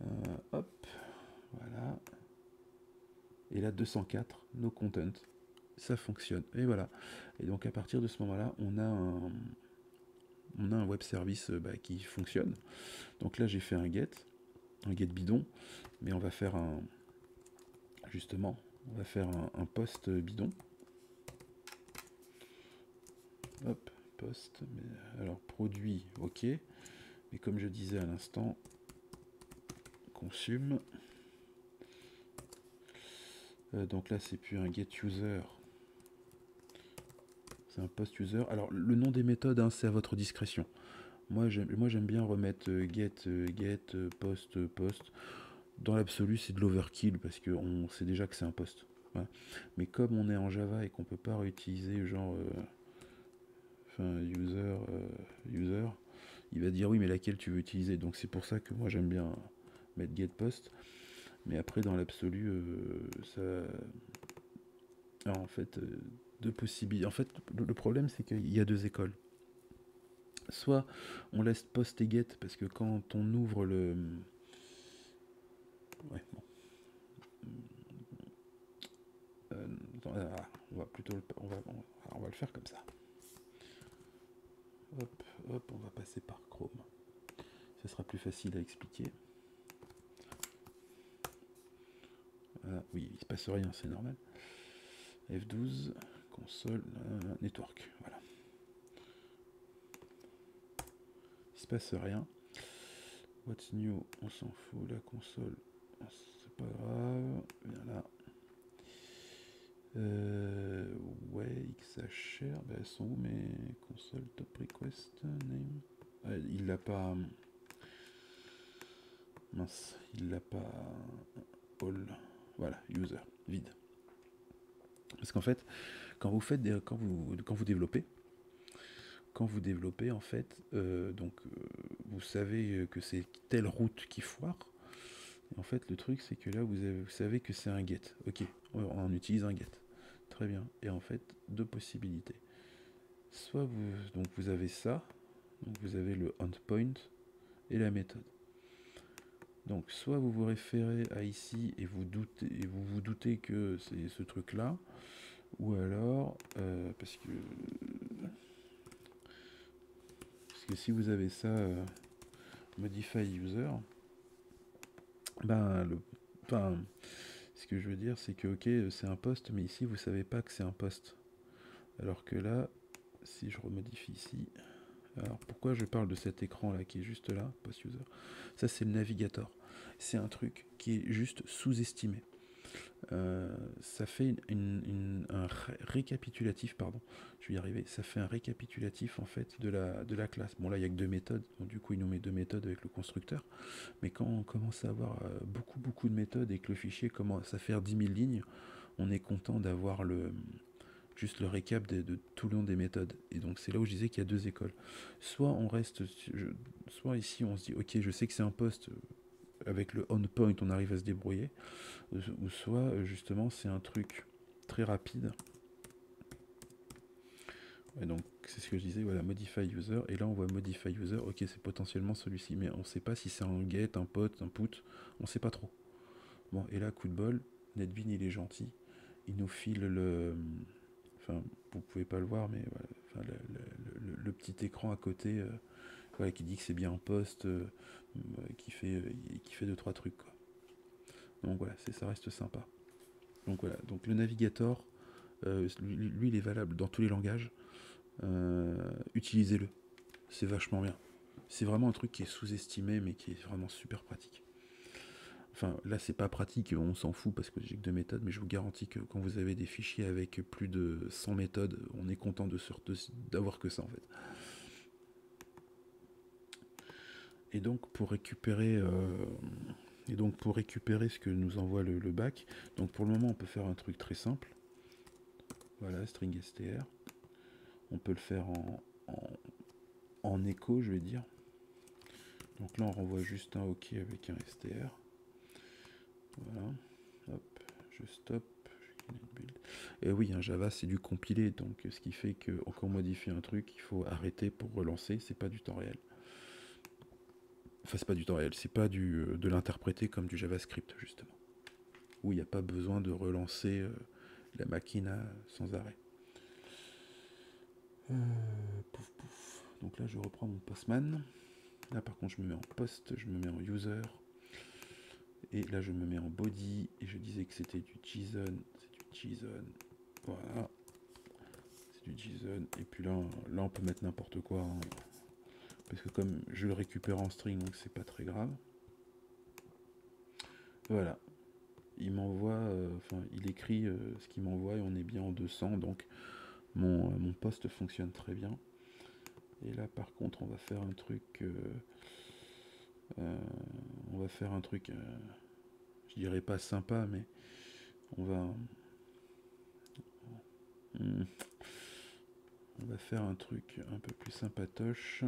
Euh, hop, voilà. Et là, 204, no content. Ça fonctionne. Et voilà. Et donc à partir de ce moment-là, on a un, web service euh, bah, qui fonctionne. Donc là, j'ai fait un get, un get bidon, mais on va faire un, justement, on va faire un post bidon. Hop, post. Mais, alors produit, ok. Mais comme je disais à l'instant, consume. Euh, donc là, c'est plus un get user. C'est un post user. Alors le nom des méthodes, hein, c'est à votre discrétion. Moi, j'aime, bien remettre euh, get, euh, get, post, post. Dans l'absolu, c'est de l'overkill parce que on sait déjà que c'est un post. Voilà. Mais comme on est en Java et qu'on peut pas réutiliser genre user euh, user, il va dire oui mais laquelle tu veux utiliser? Donc c'est pour ça que moi j'aime bien mettre get post. Mais après dans l'absolu euh, ça alors, en fait euh, deux possibilités. En fait le, problème c'est qu'il y a deux écoles. Soit on laisse post et get parce que quand on ouvre le ouais bon ah, on va plutôt le, on, va- on va le faire comme ça. Hop, hop, on va passer par Chrome. Ce sera plus facile à expliquer. Voilà, oui, il se passe rien, c'est normal. F12, console, euh, network, voilà. Il se passe rien. What's new, on s'en fout, la console, c'est pas grave. Viens là. Euh, ouais, XHR, bah, elles sont où mes consoles top request name Ah, Il l'a pas. mince, il l'a pas. All. Voilà, user, vide. Parce qu'en fait, quand vous faites des, quand vous quand vous développez, quand vous développez en fait, euh, donc euh, vous savez que c'est telle route qui foire. Et en fait, le truc c'est que là vous, avez, vous savez que c'est un get. Ok, on utilise un get. Très bien. Et en fait, deux possibilités. Soit vous donc vous avez ça, donc vous avez le endpoint et la méthode. Donc soit vous vous référez à ici et vous doutez, et vous, vous doutez que c'est ce truc-là, ou alors euh, parce que parce que si vous avez ça euh, modify user, ben le enfin, ce que je veux dire c'est que ok c'est un poste, mais ici vous savez pas que c'est un poste, alors que là si je remodifie ici alors pourquoi je parle de cet écran là qui est juste là, post user Ça c'est le navigator. C'est un truc qui est juste sous-estimé. Euh, ça fait un récapitulatif, pardon, je vais y arriver, ça fait un récapitulatif en fait de la, de la classe. Bon là il n'y a que deux méthodes, donc du coup il nous met deux méthodes avec le constructeur, mais quand on commence à avoir euh, beaucoup beaucoup de méthodes et que le fichier commence à faire 10 000 lignes, on est content d'avoir le, juste le récap de, tout le long des méthodes. Et donc c'est là où je disais qu'il y a deux écoles. Soit on reste, soit ici on se dit ok je sais que c'est un poste avec le on point on arrive à se débrouiller, ou soit euh, justement c'est un truc très rapide. Et donc c'est ce que je disais, voilà, modify user, et là on voit modify user, ok c'est potentiellement celui-ci, mais on ne sait pas si c'est un get, un pot, un put, on ne sait pas trop. Bon, et là coup de bol, Netbean il est gentil, il nous file le, Enfin, vous pouvez pas le voir, mais le, petit écran à côté euh, qui dit que c'est bien un poste euh, qui fait euh, qui fait deux trois trucs. Donc voilà, c'est ça reste sympa. Donc voilà, donc le navigator, lui, il est valable dans tous les langages. Utilisez-le, c'est vachement bien. C'est vraiment un truc qui est sous-estimé, mais qui est vraiment super pratique. Enfin, là, c'est pas pratique, on s'en fout parce que j'ai que deux méthodes, mais je vous garantis que quand vous avez des fichiers avec plus de 100 méthodes, on est content de d'avoir que ça en fait. Et donc pour récupérer euh, et donc pour récupérer ce que nous envoie le, bac, donc pour le moment on peut faire un truc très simple. Voilà, string str. On peut le faire en, en, écho, je vais dire. Donc là on renvoie juste un OK avec un str. Voilà. Hop, je stop. Et oui, un Java c'est du compilé, donc ce qui fait que quand on modifie un truc, il faut arrêter pour relancer, c'est pas du temps réel. Enfin, c'est pas du temps réel, c'est pas du, euh, de l'interpréter comme du JavaScript, justement. Où il n'y a pas besoin de relancer euh, la machine sans arrêt. Euh, pouf, pouf. Donc là, je reprends mon postman. Là, par contre, je me mets en post, je me mets en user. Et là, je me mets en body et je disais que c'était du JSON. C'est du JSON. Voilà. C'est du JSON. Et puis là, là, on peut mettre n'importe quoi. Hein. Parce que comme je le récupère en string, donc c'est pas très grave. Voilà. Il m'envoie, euh, enfin, il écrit euh, ce qu'il m'envoie et on est bien en 200. Donc mon, euh, mon poste fonctionne très bien. Et là, par contre, on va faire un truc. on va faire un truc je dirais pas sympa, mais on va. On va faire un truc un peu plus sympatoche.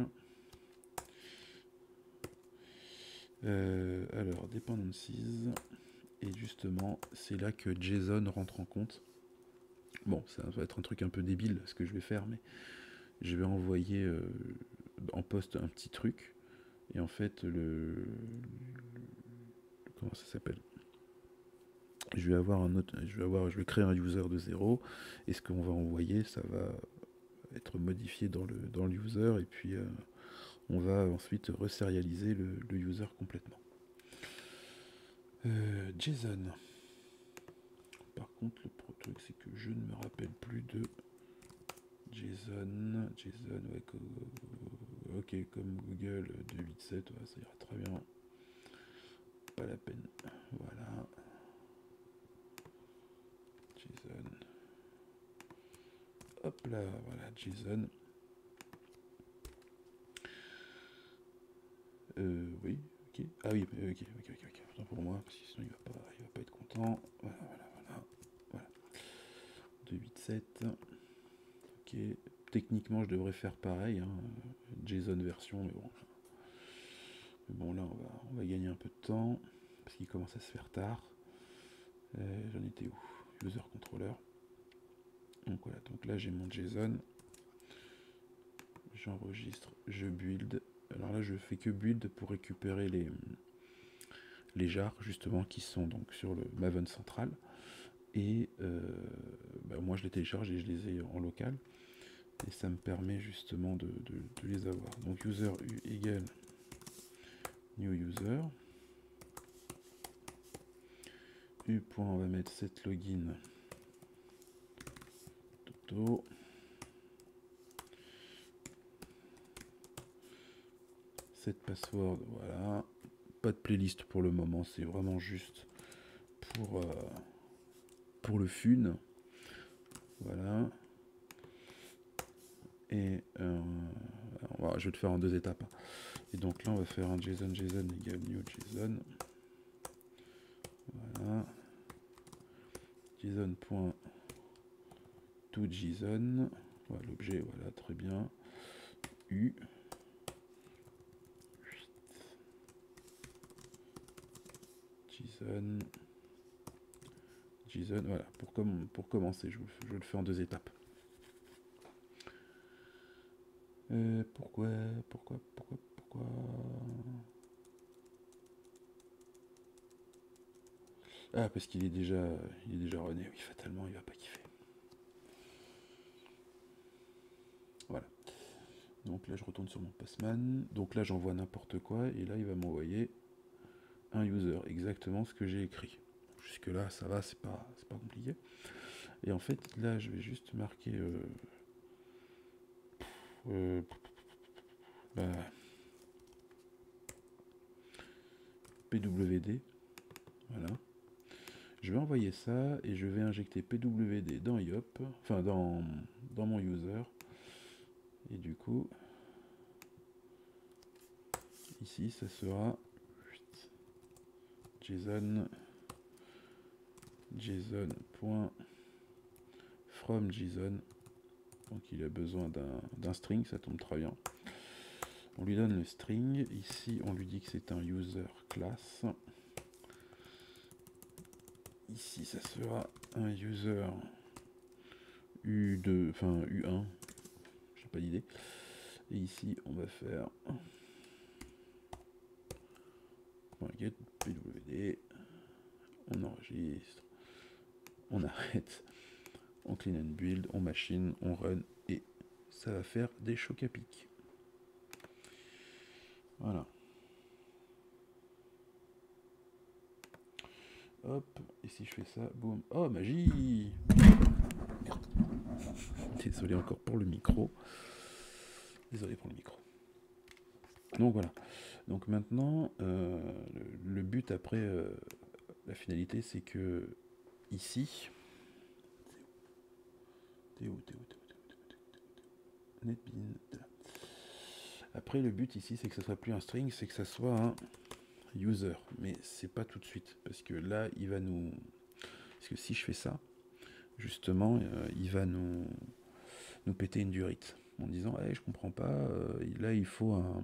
Euh, alors, dependencies. Et justement, c'est là que JSON rentre en compte. Bon, ça va être un truc un peu débile ce que je vais faire, mais je vais envoyer euh, en poste un petit truc. Et en fait, le comment ça s'appelle? Je vais avoir un autre, je vais avoir, je vais créer un user de zéro et ce qu'on va envoyer, ça va être modifié dans le, dans user et puis euh, on va ensuite resérialiser le, user complètement. Euh, JSON. Par contre, le truc c'est que je ne me rappelle plus de JSON. JSON, ok, comme Google 287, ça ira très bien. Pas la peine. Voilà. Hop là, voilà, JSON. Euh, oui, ok. Ah oui, ok, ok, ok, ok. Autant pour moi, sinon il va pas, il va pas être content. Voilà, voilà, voilà. voilà. 2, 8, 7. Ok. Techniquement, je devrais faire pareil. Hein. JSON version, mais bon. Mais bon, là, on va, on va gagner un peu de temps. Parce qu'il commence à se faire tard. Euh, J'en étais où? User controller. Donc voilà, donc là j'ai mon JSON. J'enregistre, je build. Alors là je fais que build pour récupérer les, les jars justement qui sont donc sur le Maven central. Et euh, bah, moi je les télécharge et je les ai en local. Et ça me permet justement de, les avoir. Donc user u égale new user. U point, on va mettre set login. Toto. Set password, voilà. Pas de playlist pour le moment, c'est vraiment juste pour, euh, pour le fun. Voilà. Et euh, je vais te faire en deux étapes. Et donc là, on va faire un JSON, JSON égale new JSON. Voilà. JSON point to JSON. Voilà, l'objet, voilà, très bien. U. JSON. Voilà, pour, pour commencer, je, je, le fais en deux étapes. Euh, pourquoi, pourquoi, pourquoi, pourquoi? Ah, parce qu'il est déjà, il est déjà rené. Oui, fatalement, il va pas kiffer. Voilà. Donc là, je retourne sur mon passman. Donc là, j'envoie n'importe quoi. Et là, il va m'envoyer un user. Exactement ce que j'ai écrit. Jusque là, ça va, c'est pas, pas compliqué. Et en fait, là, je vais juste marquer... Euh, euh, bah, PWD. Voilà. Je vais envoyer ça et je vais injecter PWD dans IOP, enfin dans, dans mon user. Et du coup, ici, ça sera JSON JSON.from JSON. Donc il a besoin d'un string, ça tombe très bien. On lui donne le string. Ici, on lui dit que c'est un user class. Ici, ça sera un user U2, enfin U1. J'ai pas d'idée. Et ici, on va faire pwd. On enregistre. On arrête. On clean and build. On machine. On run. Et ça va faire des chocs à pic. Voilà. Hop, et si je fais ça, boum. Oh, magie Désolé encore pour le micro. Désolé pour le micro. Donc voilà. Donc maintenant, euh, le, but après, euh, la finalité, c'est que ici, Après, le but ici, c'est que ça soit plus un string, c'est que ça soit un user, mais c'est pas tout de suite parce que là il va nous parce que si je fais ça justement euh, il va nous nous péter une durite en disant hey, je comprends pas euh, là il faut un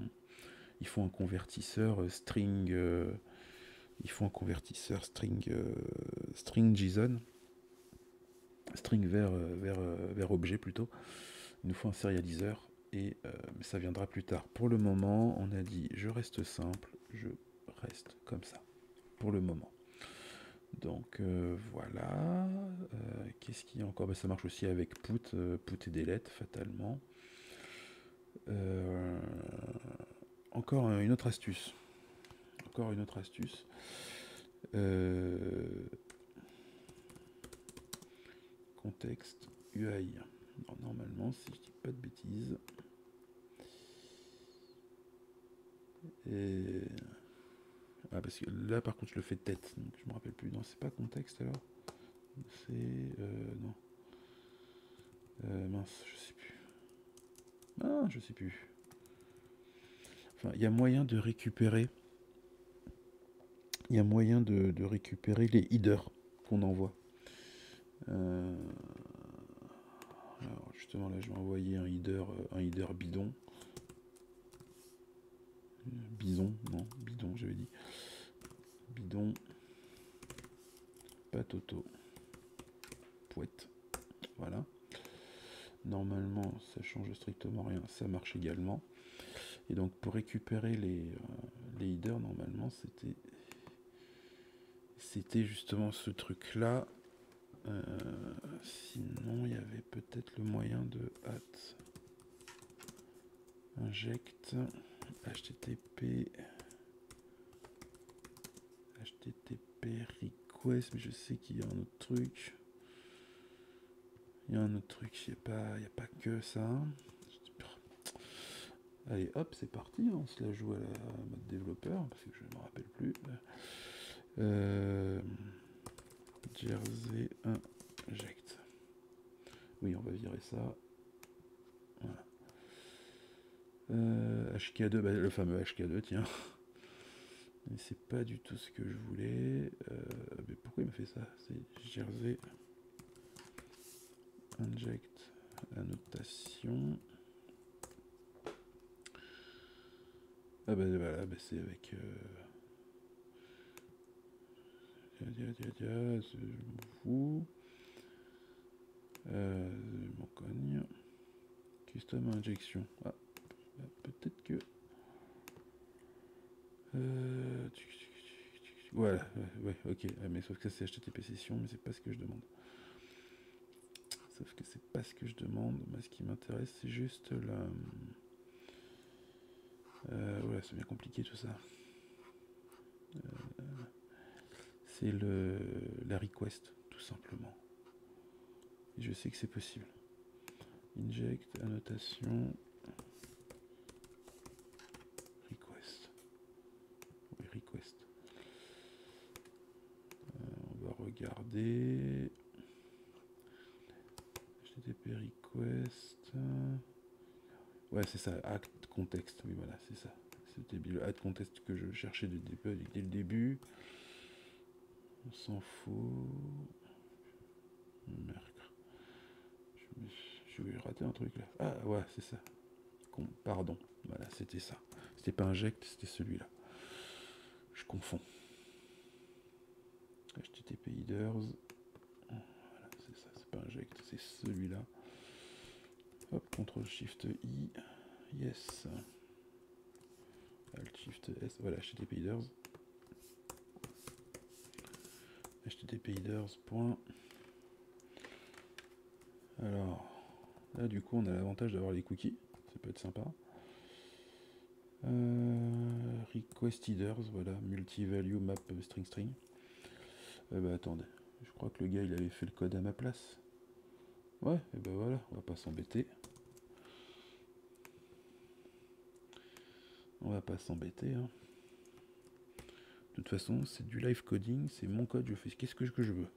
il faut un convertisseur euh, string euh, il faut un convertisseur string euh, string JSON string vers vers vers objet plutôt il nous faut un serialiseur et mais ça viendra plus tard pour le moment on a dit je reste simple je reste comme ça pour le moment. Donc euh, voilà. Euh, Qu'est-ce qu'il y a encore? Ben, Ça marche aussi avec put, euh, put et delete fatalement. Euh, encore une autre astuce. Encore une autre astuce. contexte UI. normalement, si je dis pas de bêtises. Ah, parce que là, par contre, je le fais tête, donc je me rappelle plus. Non, c'est pas contexte alors. C'est. Euh, non. Euh, mince, je sais plus. Ah, je sais plus. Il y a moyen de récupérer il y a moyen de, récupérer les headers qu'on envoie. Euh, alors justement là je vais envoyer un header, un header bidon. Bison, non, bidon j'avais dit. Bidon. Patoto. Pouette. Voilà. Normalement, ça change strictement rien. Ça marche également. Et donc, pour récupérer les, euh, les headers, normalement, c'était c'était justement ce truc-là. Euh, sinon, il y avait peut-être le moyen de hâte. Inject. HTTP. HTTP request. Mais je sais qu'il y a un autre truc. Il y a un autre truc. Il n'y a, pas, a pas que ça. Allez, hop, c'est parti. On se la joue à la mode développeur. Parce que je ne me rappelle plus. Euh, Jersey inject. Oui, on va virer ça. Voilà. HK2, euh, bah, le fameux HK2, tiens. Mais c'est pas du tout ce que je voulais. Euh, mais pourquoi il me fait ça? C'est Jersey inject annotation. Ah bah voilà, bah c'est avec tiens, je m'en fous. Euh, mon cogne. Custom injection. Ah, peut-être que. Euh, voilà, ouais, ok. Ah, mais sauf que c'est HTTP session, mais c'est pas ce que je demande. Sauf que c'est pas ce que je demande. Moi, ce qui m'intéresse, c'est juste la. Euh, ouais, c'est bien compliqué tout ça. Euh, c'est le, la request, tout simplement. Je sais que c'est possible. Inject, annotation, request. Oui, request. Euh, on va regarder. HTTP request. Ouais, c'est ça, act contexte. Oui, voilà, c'est ça. C'était le add contexte que je cherchais dès le début. On s'en fout. Merde. Je, vais rater un truc là. Ah ouais, c'est ça. Pardon. Voilà, c'était ça. C'était pas inject, c'était celui-là. Je confonds. HTTP headers. Voilà, c'est ça, c'est pas inject, c'est celui-là. Hop, CTRL SHIFT I. Yes. Alt SHIFT S. Voilà, HTTP headers. http headers. Alors, là du coup on a l'avantage d'avoir les cookies, ça peut être sympa. Euh, request headers, voilà, multi-value map string string. Eh ben attendez, je crois que le gars il avait fait le code à ma place. Ouais, et eh ben voilà, on va pas s'embêter. On va pas s'embêter. Hein. De toute façon, c'est du live coding, c'est mon code, je fais qu'est-ce que je veux.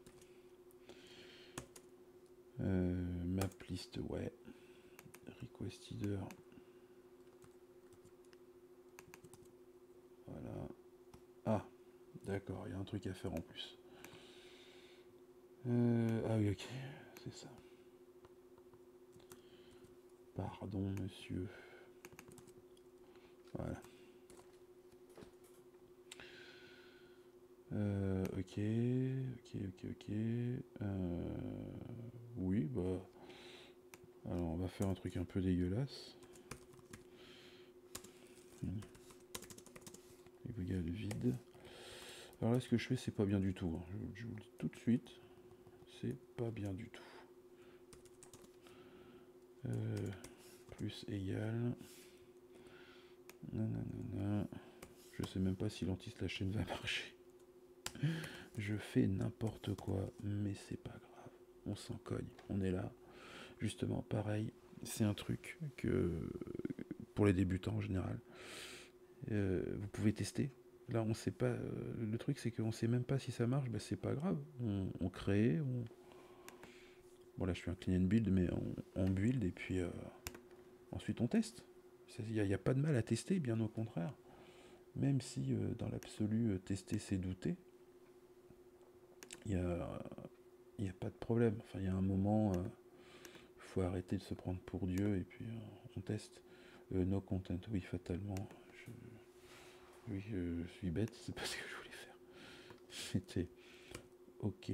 Euh, map list, ouais. Request header. Voilà. Ah, d'accord, il y a un truc à faire en plus. Euh, ah oui, ok, c'est ça. Pardon, monsieur. Voilà. Euh, ok, ok, ok, ok. Euh, oui, bah. Alors, on va faire un truc un peu dégueulasse. Le vide. Alors là, ce que je fais, c'est pas bien du tout. Hein. Je, vous le dis tout de suite. C'est pas bien du tout. Euh, plus égal. Je sais même pas si l'anti la chaîne va marcher. Je fais n'importe quoi, mais c'est pas grave. On s'en cogne. On est là. Justement, pareil, c'est un truc que pour les débutants en général, euh, vous pouvez tester. Là, on sait pas. Euh, le truc, c'est qu'on sait même pas si ça marche. Ben, c'est pas grave. On, crée. On... Bon, là, je suis un clean and build, mais on, build et puis euh, ensuite on teste. Il n'y a, pas de mal à tester, bien au contraire. même si dans l'absolu tester c'est douter, il n'y a, a, pas de problème. Enfin, il y a un moment, il faut arrêter de se prendre pour Dieu et puis on teste. no content, oui, fatalement. oui, je suis bête, c'est pas ce que je voulais faire. C'était OK.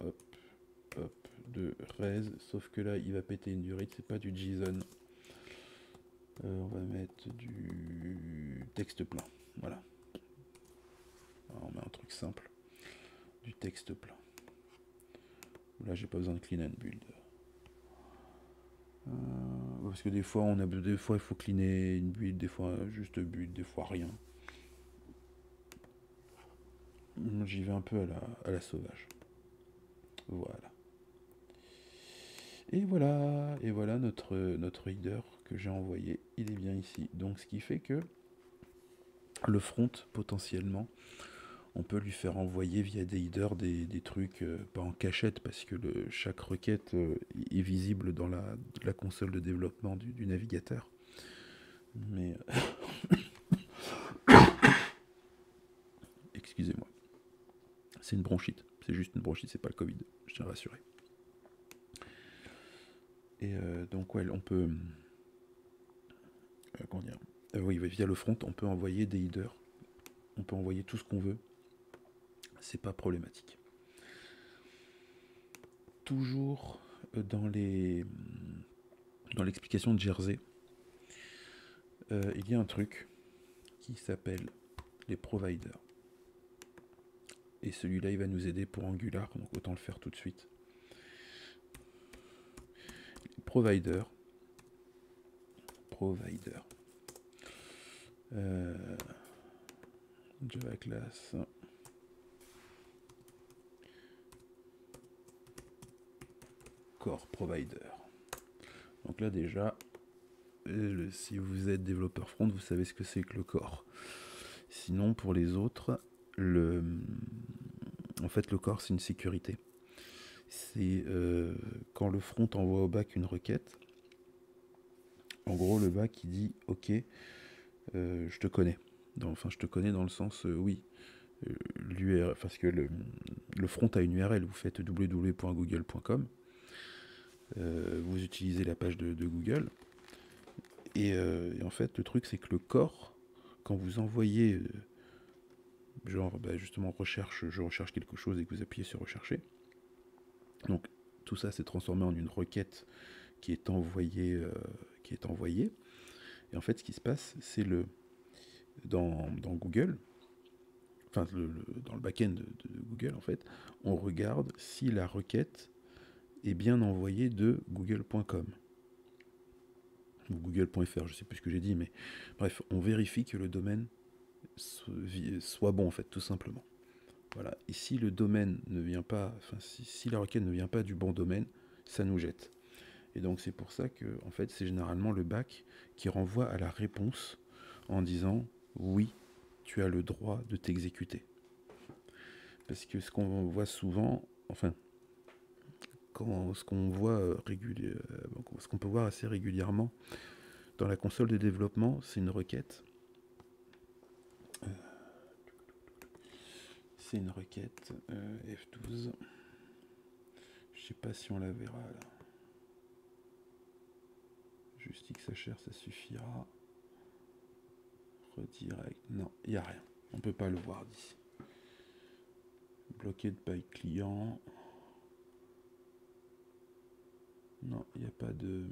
hop, de res, sauf que là il va péter une durite, c'est pas du JSON. Euh, on va mettre du texte plein, voilà. on met un truc simple, du texte plein. Là j'ai pas besoin de clean and build. Euh, parce que des fois on a des fois il faut cleaner une build, des fois juste build, des fois rien. J'y vais un peu à la, à la sauvage. Voilà. Et voilà, et voilà notre, notre header que j'ai envoyé. Il est bien ici. Donc ce qui fait que le front, potentiellement, on peut lui faire envoyer via des headers des, trucs, euh, pas en cachette, parce que le, chaque requête euh, est visible dans la, la, console de développement du, du navigateur. Mais... Excusez-moi. C'est une bronchite. C'est juste une bronchite, c'est pas le Covid. Je tiens à rassurer. Et euh, donc, ouais, on peut. Euh, comment dire euh, Oui, via le front, on peut envoyer des headers. On peut envoyer tout ce qu'on veut. C'est pas problématique. Toujours dans les dans l'explication de Jersey, il y a un truc qui s'appelle les providers. Et celui-là, il va nous aider pour Angular, donc autant le faire tout de suite. Provider. Provider. Euh, Java class. Core Provider. Donc là déjà, si vous êtes développeur front, vous savez ce que c'est que le core. Sinon, pour les autres, le, en fait, le corps, c'est une sécurité. C'est euh, quand le front envoie au back une requête. En gros, le back il dit OK, euh, je te connais. enfin, je te connais dans le sens euh, oui. l'URL, parce que le, front a une URL. Vous faites www.google.com. vous utilisez la page de, Google. Et, et, en fait, le truc, c'est que le corps, quand vous envoyez genre bah, justement recherche, je recherche quelque chose et que vous appuyez sur rechercher. Donc tout ça s'est transformé en une requête qui est envoyée, euh, qui est envoyée. Et en fait, ce qui se passe, c'est le dans, Google, enfin dans le back-end de, Google, en fait, on regarde si la requête est bien envoyée de google.com ou google.fr, je sais plus ce que j'ai dit, mais bref, on vérifie que le domaine soit bon en fait, tout simplement. Voilà. Et si le domaine ne vient pas, enfin si, la requête ne vient pas du bon domaine, ça nous jette. Et donc c'est pour ça que en fait c'est généralement le bac qui renvoie à la réponse en disant oui, tu as le droit de t'exécuter. Parce que ce qu'on voit souvent, enfin, ce qu'on voit euh, euh, ce qu'on peut voir assez régulièrement dans la console de développement, c'est une requête c'est une requête euh, F12. Je sais pas si on la verra. Juste X ça suffira. Redirect. Non, il n'y a rien. On peut pas le voir d'ici. Bloqué de by client. Non, il n'y a pas de.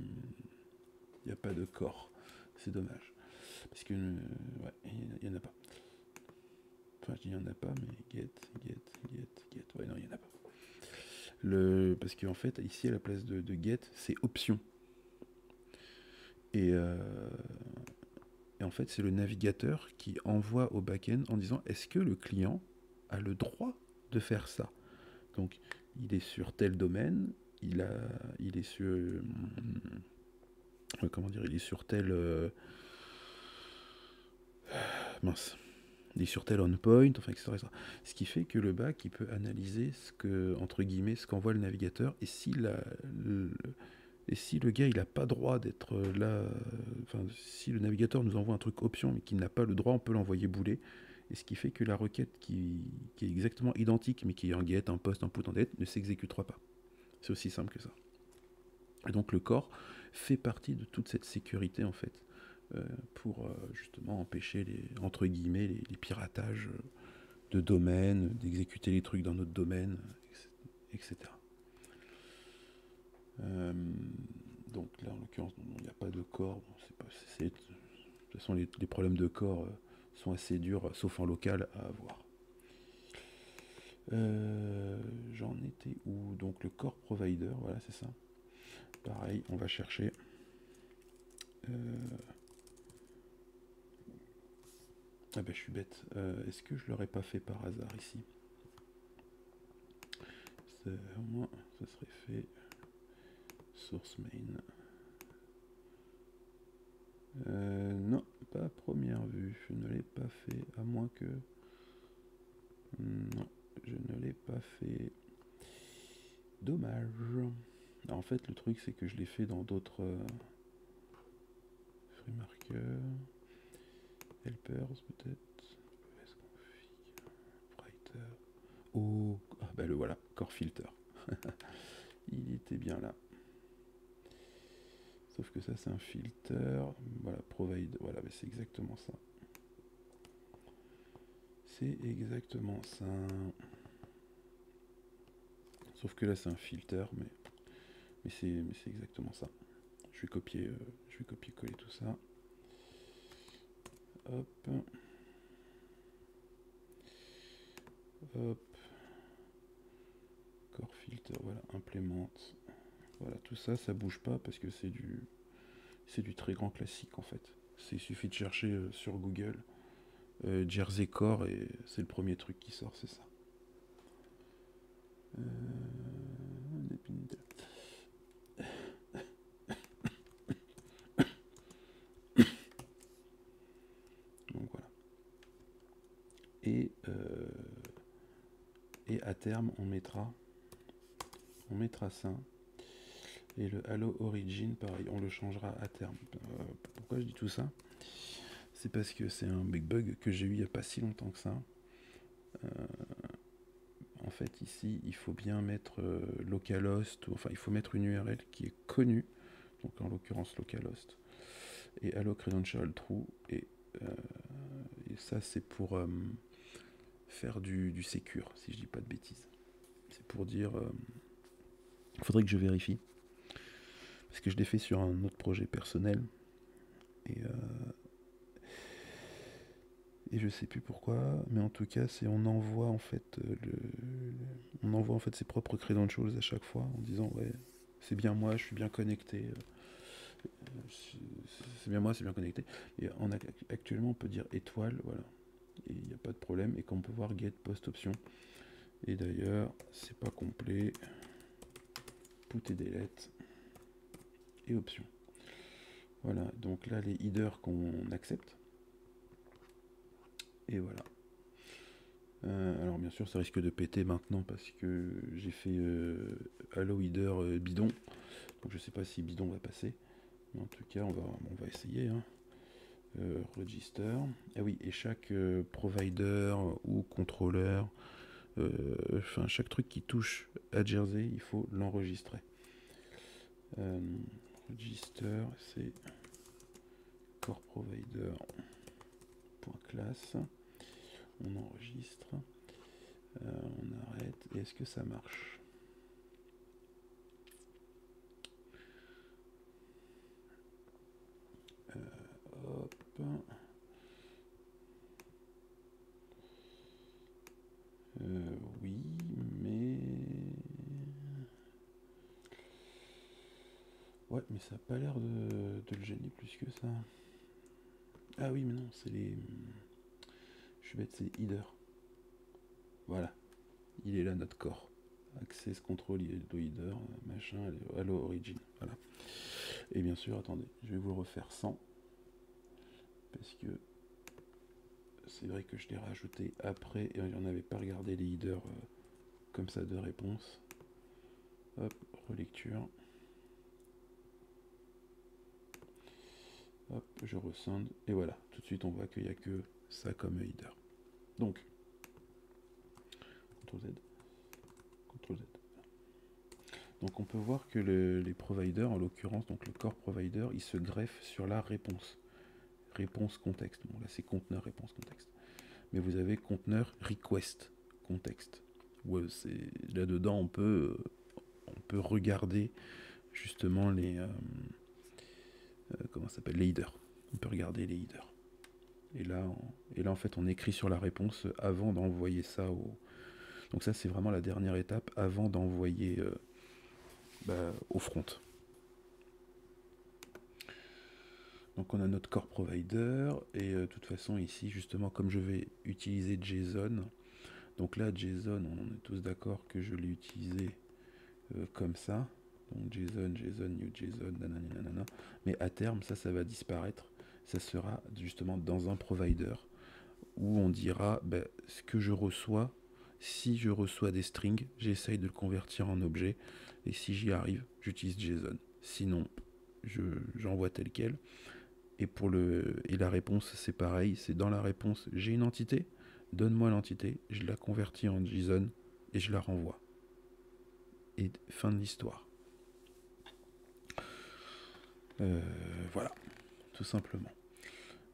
Il n'y a pas de corps. C'est dommage. Parce que. ouais, il n'y en a pas. Il n'y en a pas, mais get, get, get, get. Ouais, non, il n'y en a pas. Parce qu'en fait, ici, à la place de, get, c'est option. Et, euh, et, en fait, c'est le navigateur qui envoie au back-end en disant est-ce que le client a le droit de faire ça? Donc, il est sur tel domaine, il, a, il est sur. Euh, comment dire Il est sur tel. Euh, mince est sur tel on point, enfin, etc., Ce qui fait que le bac, il peut analyser ce que, entre guillemets, ce qu'envoie le navigateur, et si la, Et si le gars il n'a pas droit d'être là, enfin si le navigateur nous envoie un truc option mais qu'il n'a pas le droit, on peut l'envoyer bouler. Et ce qui fait que la requête qui, est exactement identique mais qui est un get, un post, un put, un delete ne s'exécutera pas. C'est aussi simple que ça. Et donc le corps fait partie de toute cette sécurité en fait euh, pour euh, justement empêcher les entre guillemets les, piratages de domaines, d'exécuter les trucs dans notre domaine, etc. Euh, donc là, en l'occurrence, il n'y a pas de corps. pas, de toute façon, les, problèmes de corps euh, sont assez durs, sauf en local, à avoir. Euh, j'en étais où? Donc le core provider, voilà, c'est ça. Pareil, on va chercher. Ah ben je suis bête. Est-ce que je l'aurais pas fait par hasard ici? Au moins, ça serait fait source main. Euh, non, pas à première vue. Je ne l'ai pas fait, à moins que... Non, je ne l'ai pas fait. Dommage. en fait, le truc, c'est que je l'ai fait dans d'autres... Euh, FreeMarker. Helpers, peut-être. Writer. Oh, ah bah le voilà, Core Filter. Il était bien là. Sauf que ça, c'est un filter. Voilà, provide. Voilà, mais c'est exactement ça. C'est exactement ça. Sauf que là, c'est un filter, mais, mais c'est exactement ça. Je vais copier, euh, je vais copier coller tout ça. Hop. Hop. Core filter, voilà, implémente. Voilà, tout ça, ça bouge pas parce que c'est du, c'est du très grand classique en fait. Il suffit de chercher euh, sur Google euh, Jersey Core et c'est le premier truc qui sort, c'est ça. Euh, Donc voilà. Et, et à terme, on mettra, on mettra ça et le Halo Origin, pareil, on le changera à terme. Euh, pourquoi je dis tout ça? C'est parce que c'est un big bug que j'ai eu il n'y a pas si longtemps que ça. Euh, en fait, ici, il faut bien mettre euh, localhost, ou, enfin, il faut mettre une URL qui est connue, donc en l'occurrence localhost, et Halo Credential True, et, ça, c'est pour faire du, du secure, si je dis pas de bêtises. C'est pour dire. Il faudrait que je vérifie parce que je l'ai fait sur un autre projet personnel. Et, euh, et je sais plus pourquoi, mais en tout cas, c'est on envoie en fait euh, le, on envoie en fait ses propres credentials à chaque fois en disant ouais, c'est bien moi, je suis bien connecté. Euh, c'est bien moi, c'est bien connecté. Et actuellement, on peut dire étoile, voilà. Et il n'y a pas de problème. Et qu'on peut voir get post option. Et d'ailleurs, c'est pas complet. Put et delete options. Voilà, donc là les headers qu'on accepte. Et voilà. Euh, alors bien sûr ça risque de péter maintenant parce que j'ai fait euh, Allo Header euh, bidon. Donc je sais pas si bidon va passer. Mais en tout cas on va, on va essayer. Hein. Register. Ah oui, et chaque provider ou contrôleur, enfin chaque truc qui touche à Jersey, il faut l'enregistrer register, c'est core provider classe. On enregistre, euh, on arrête. Est-ce que ça marche euh, Hop. Euh, oui, mais Ouais, mais ça n'a pas l'air de, le gêner plus que ça. Ah oui, mais non, c'est les. Je suis bête, c'est header. Voilà. Il est là, notre corps. Access control header, machin, allo origin. Voilà. Et bien sûr, attendez, je vais vous le refaire sans. Parce que c'est vrai que je l'ai rajouté après et on n'avait pas regardé les headers euh, comme ça de réponse. Hop, relecture. Hop, je rescinde. Et voilà, tout de suite on voit qu'il n'y a que ça comme header. Donc, CTRL Z, CTRL Z. Donc on peut voir que les providers, en l'occurrence donc le core provider, il se greffe sur la réponse. Réponse contexte. Bon là c'est conteneur réponse contexte. Mais vous avez conteneur request contexte. là-dedans on peut on peut regarder justement les euh, euh, comment s'appelle les headers. On peut regarder les headers. Et là, et là en fait on écrit sur la réponse avant d'envoyer ça au. Donc ça c'est vraiment la dernière étape avant d'envoyer euh, bah, au front. Donc on a notre core provider et euh, de toute façon ici justement comme je vais utiliser JSON, donc là JSON on est tous d'accord que je l'ai utilisé euh, comme ça. Donc JSON, JSON, new JSON, nanana, mais à terme ça ça va disparaître. Ça sera justement dans un provider où on dira bah, ce que je reçois. Si je reçois des strings, j'essaye de le convertir en objet et si j'y arrive, j'utilise JSON. Sinon, j'envoie tel quel. Et pour le et la réponse, c'est pareil. C'est dans la réponse, j'ai une entité, donne-moi l'entité, je la convertis en JSON et je la renvoie. Et fin de l'histoire. Euh, voilà, tout simplement.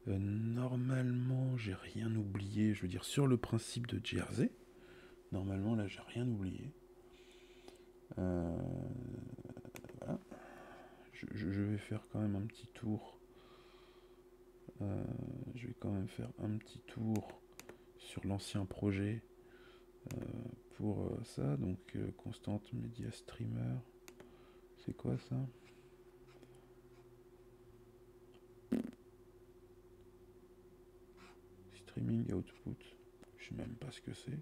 Euh, normalement, j'ai rien oublié. Je veux dire, sur le principe de Jersey, normalement, là, j'ai rien oublié. Euh, je, vais faire quand même un petit tour. Euh, je vais quand même faire un petit tour sur l'ancien projet euh, pour ça. Donc, constante media streamer. C'est quoi ça? Streaming output. Je sais même pas ce que c'est.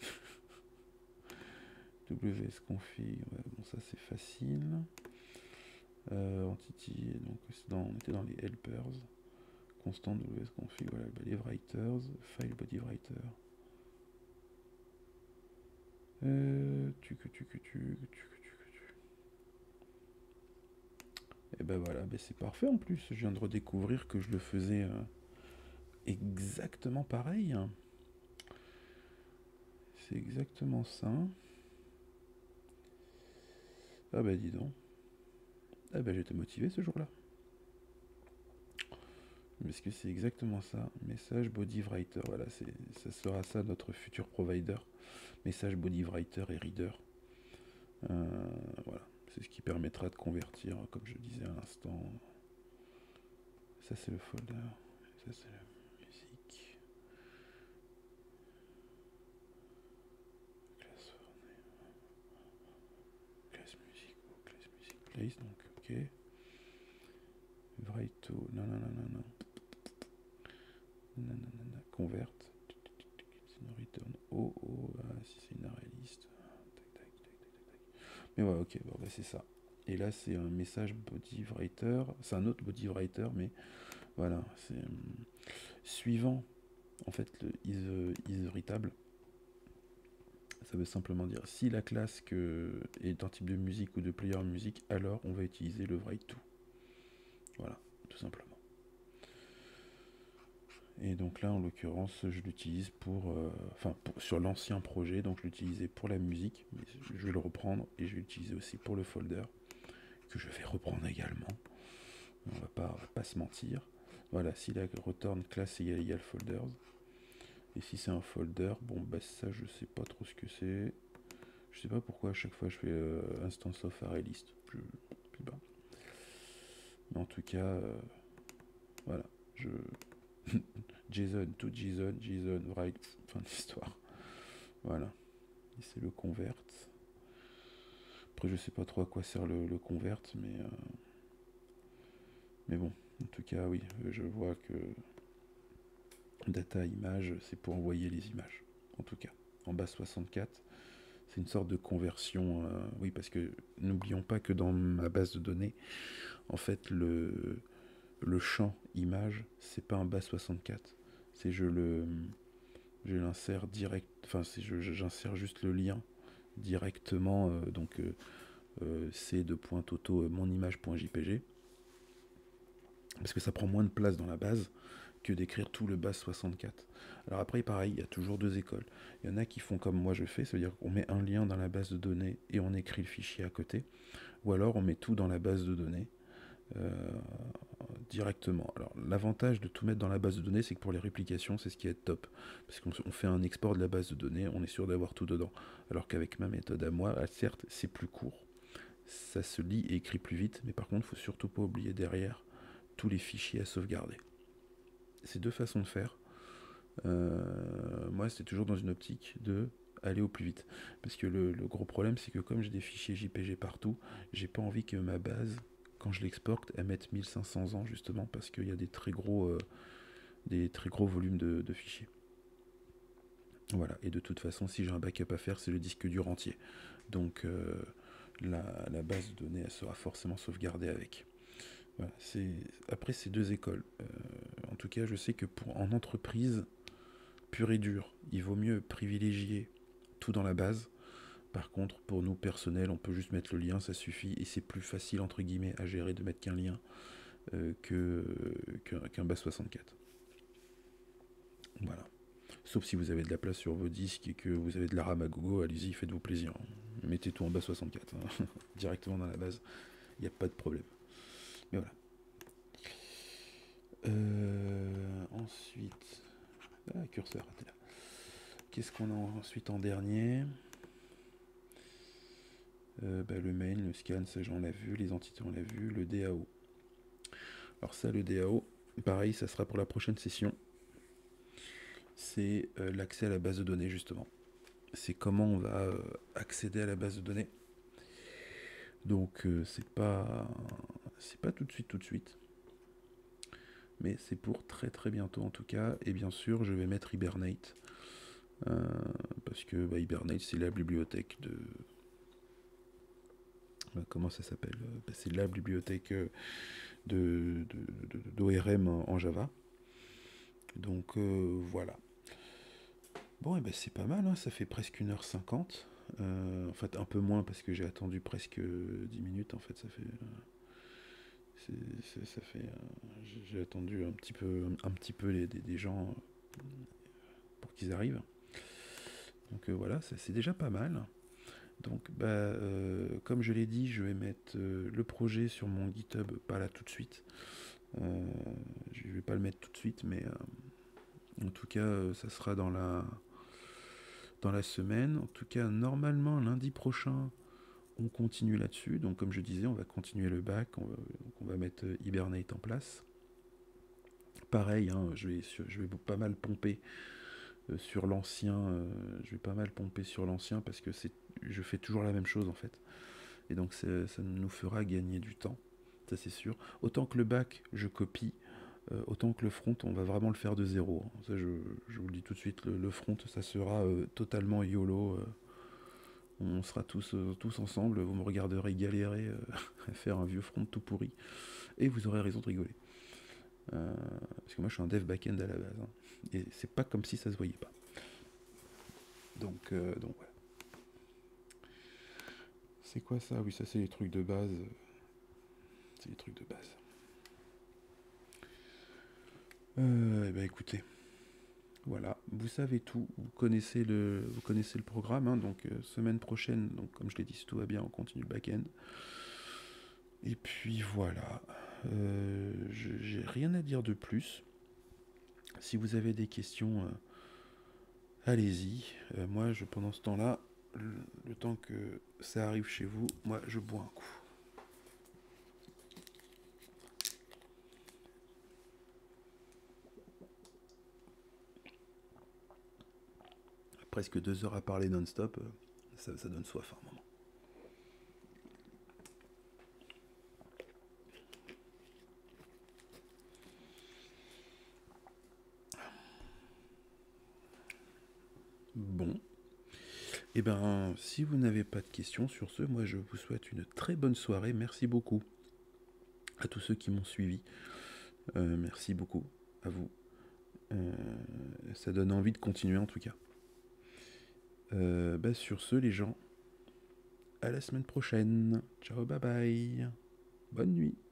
wsconfig, bon ça c'est facile. Euh, entity, donc on était dans les helpers. Constant wsconfig, voilà, body writers, file body writer. Euh, tu que tu que tu tu que tu. Et ben voilà, ben c'est parfait en plus. Je viens de redécouvrir que je le faisais euh, exactement pareil. C'est exactement ça. Ah bah dis donc. Ah bah j'étais motivé ce jour-là. Parce que c'est exactement ça. Message body writer. Voilà, ça sera ça notre futur provider. Message body writer et reader. Euh, voilà. C'est ce qui permettra de convertir, comme je disais à l'instant. Ça c'est le folder. Ça c'est le place, donc ok. Write to, non, non, non, non, non. Non, convert. Return. Oh, oh, ah, si c'est une array list. Mais ouais, ok, bon, bah, c'est ça. Et là, c'est un message body writer. C'est un autre body writer, mais voilà, c'est hum, suivant en fait le is, is ça veut simplement dire si la classe que est un type de musique ou de player musique, alors on va utiliser le write to. Voilà, tout simplement. Et donc là, en l'occurrence, je l'utilise pour, euh, enfin, sur l'ancien projet, donc je l'utilisais pour la musique, je vais le reprendre et je vais l'utiliser aussi pour le folder que je vais reprendre également. On va pas, va pas se mentir. Voilà, si la return classe égale égale folders, et si c'est un folder, bon bah ça je sais pas trop ce que c'est. Je sais pas pourquoi à chaque fois je fais euh, instance of array list. Je, sais pas. Mais en tout cas, euh, voilà. Je JSON to JSON, JSON write, fin d'histoire. Voilà. Et c'est le convert. Après je sais pas trop à quoi sert le, convert, mais euh, mais bon. En tout cas oui, je vois que Data image, c'est pour envoyer les images, en tout cas. En base 64, c'est une sorte de conversion. Euh, oui, parce que n'oublions pas que dans ma base de données, en fait, le, le champ image, c'est pas un base 64. C'est je le je l'insère direct, enfin j'insère juste le lien directement, euh, donc euh, c'est de point image.jpg Parce que ça prend moins de place dans la base que d'écrire tout le base 64. Alors après, pareil, il y a toujours deux écoles. Il y en a qui font comme moi je fais, c'est-à-dire qu'on met un lien dans la base de données et on écrit le fichier à côté. Ou alors on met tout dans la base de données euh, directement. Alors l'avantage de tout mettre dans la base de données, c'est que pour les réplications, c'est ce qui est top. Parce qu'on fait un export de la base de données, on est sûr d'avoir tout dedans. Alors qu'avec ma méthode à moi, ah, certes, c'est plus court. Ça se lit et écrit plus vite, mais par contre, il faut surtout pas oublier derrière tous les fichiers à sauvegarder. C'est deux façons de faire. Euh, moi, c'est toujours dans une optique de aller au plus vite. Parce que le, le gros problème, c'est que comme j'ai des fichiers JPG partout, j'ai pas envie que ma base quand je l'exporte, elle met 1500 ans justement parce qu'il y a des très gros, euh, des très gros volumes de, fichiers. Voilà, et de toute façon, si j'ai un backup à faire, c'est le disque dur entier. Donc euh, la, base de données, elle sera forcément sauvegardée avec. Voilà, après ces deux écoles. Euh, en tout cas, je sais que pour en entreprise pure et dure, il vaut mieux privilégier tout dans la base par contre, pour nous personnels, on peut juste mettre le lien, ça suffit, et c'est plus facile entre guillemets à gérer de mettre qu'un lien euh, qu'un bas 64. Voilà. Sauf si vous avez de la place sur vos disques et que vous avez de la RAM à gogo, allez-y, faites-vous plaisir. Mettez tout en bas 64, hein. directement dans la base, il n'y a pas de problème. Mais voilà. Euh, ensuite, ah, curseur. Qu'est-ce qu'on a ensuite en dernier? Euh, bah, le mail, le scan, ça j'en ai vu, les entités on l'a vu, le DAO. Alors ça, le DAO, pareil, ça sera pour la prochaine session. C'est euh, l'accès à la base de données justement. C'est comment on va euh, accéder à la base de données. Donc c'est pas c'est pas tout de suite tout de suite. Mais c'est pour très très bientôt en tout cas. Et bien sûr je vais mettre Hibernate. parce que bah, Hibernate c'est la bibliothèque de, comment ça s'appelle euh, bah, C'est la bibliothèque euh, d'ORM en, Java. Donc voilà. Bon, et eh ben c'est pas mal, hein, ça fait presque 1h50. en fait, un peu moins parce que j'ai attendu presque 10 minutes. En fait, ça fait. ça fait j'ai attendu un petit peu, un, les, des, gens pour qu'ils arrivent. Donc voilà, c'est déjà pas mal. Donc, bah, euh, comme je l'ai dit, je vais mettre euh, le projet sur mon GitHub, pas là tout de suite. Euh, je vais pas le mettre tout de suite, mais en tout cas, ça sera dans la, dans la semaine. En tout cas, normalement, lundi prochain, on continue là-dessus. Donc, comme je disais, on va continuer le bac, on va, mettre Hibernate en place. Pareil, hein, je, vais, je vais pas mal pomper sur l'ancien. je vais pas mal pomper sur l'ancien parce que c'est je fais toujours la même chose en fait. Et donc ça nous fera gagner du temps, ça c'est sûr. Autant que le bac, je copie, euh, autant que le front, on va vraiment le faire de zéro. Hein. Ça, je, vous le dis tout de suite, le, front, ça sera euh, totalement YOLO. Euh. on sera tous, tous ensemble, vous me regarderez galérer à faire un vieux front tout pourri. Et vous aurez raison de rigoler. Parce que moi je suis un dev backend à la base. Hein. et c'est pas comme si ça se voyait pas. Donc, donc ouais. C'est quoi ça? Oui, ça c'est les trucs de base. C'est les trucs de base. Euh, eh ben écoutez, voilà, vous savez tout, vous connaissez le, vous connaissez le programme, hein, donc euh, semaine prochaine, donc comme je l'ai dit, si tout va bien, on continue le back-end. Et puis voilà, euh, j'ai rien à dire de plus. Si vous avez des questions, euh, allez-y. moi, je, pendant ce temps-là, le, temps que ça arrive chez vous, moi je bois un coup. Presque deux heures à parler non-stop, euh, ça, ça donne soif à un moment. Bon. Eh bien, si vous n'avez pas de questions sur ce, moi je vous souhaite une très bonne soirée. Merci beaucoup à tous ceux qui m'ont suivi. Euh, merci beaucoup à vous. Euh, ça donne envie de continuer en tout cas. Euh, bah, sur ce, les gens, à la semaine prochaine. Ciao, bye bye. Bonne nuit.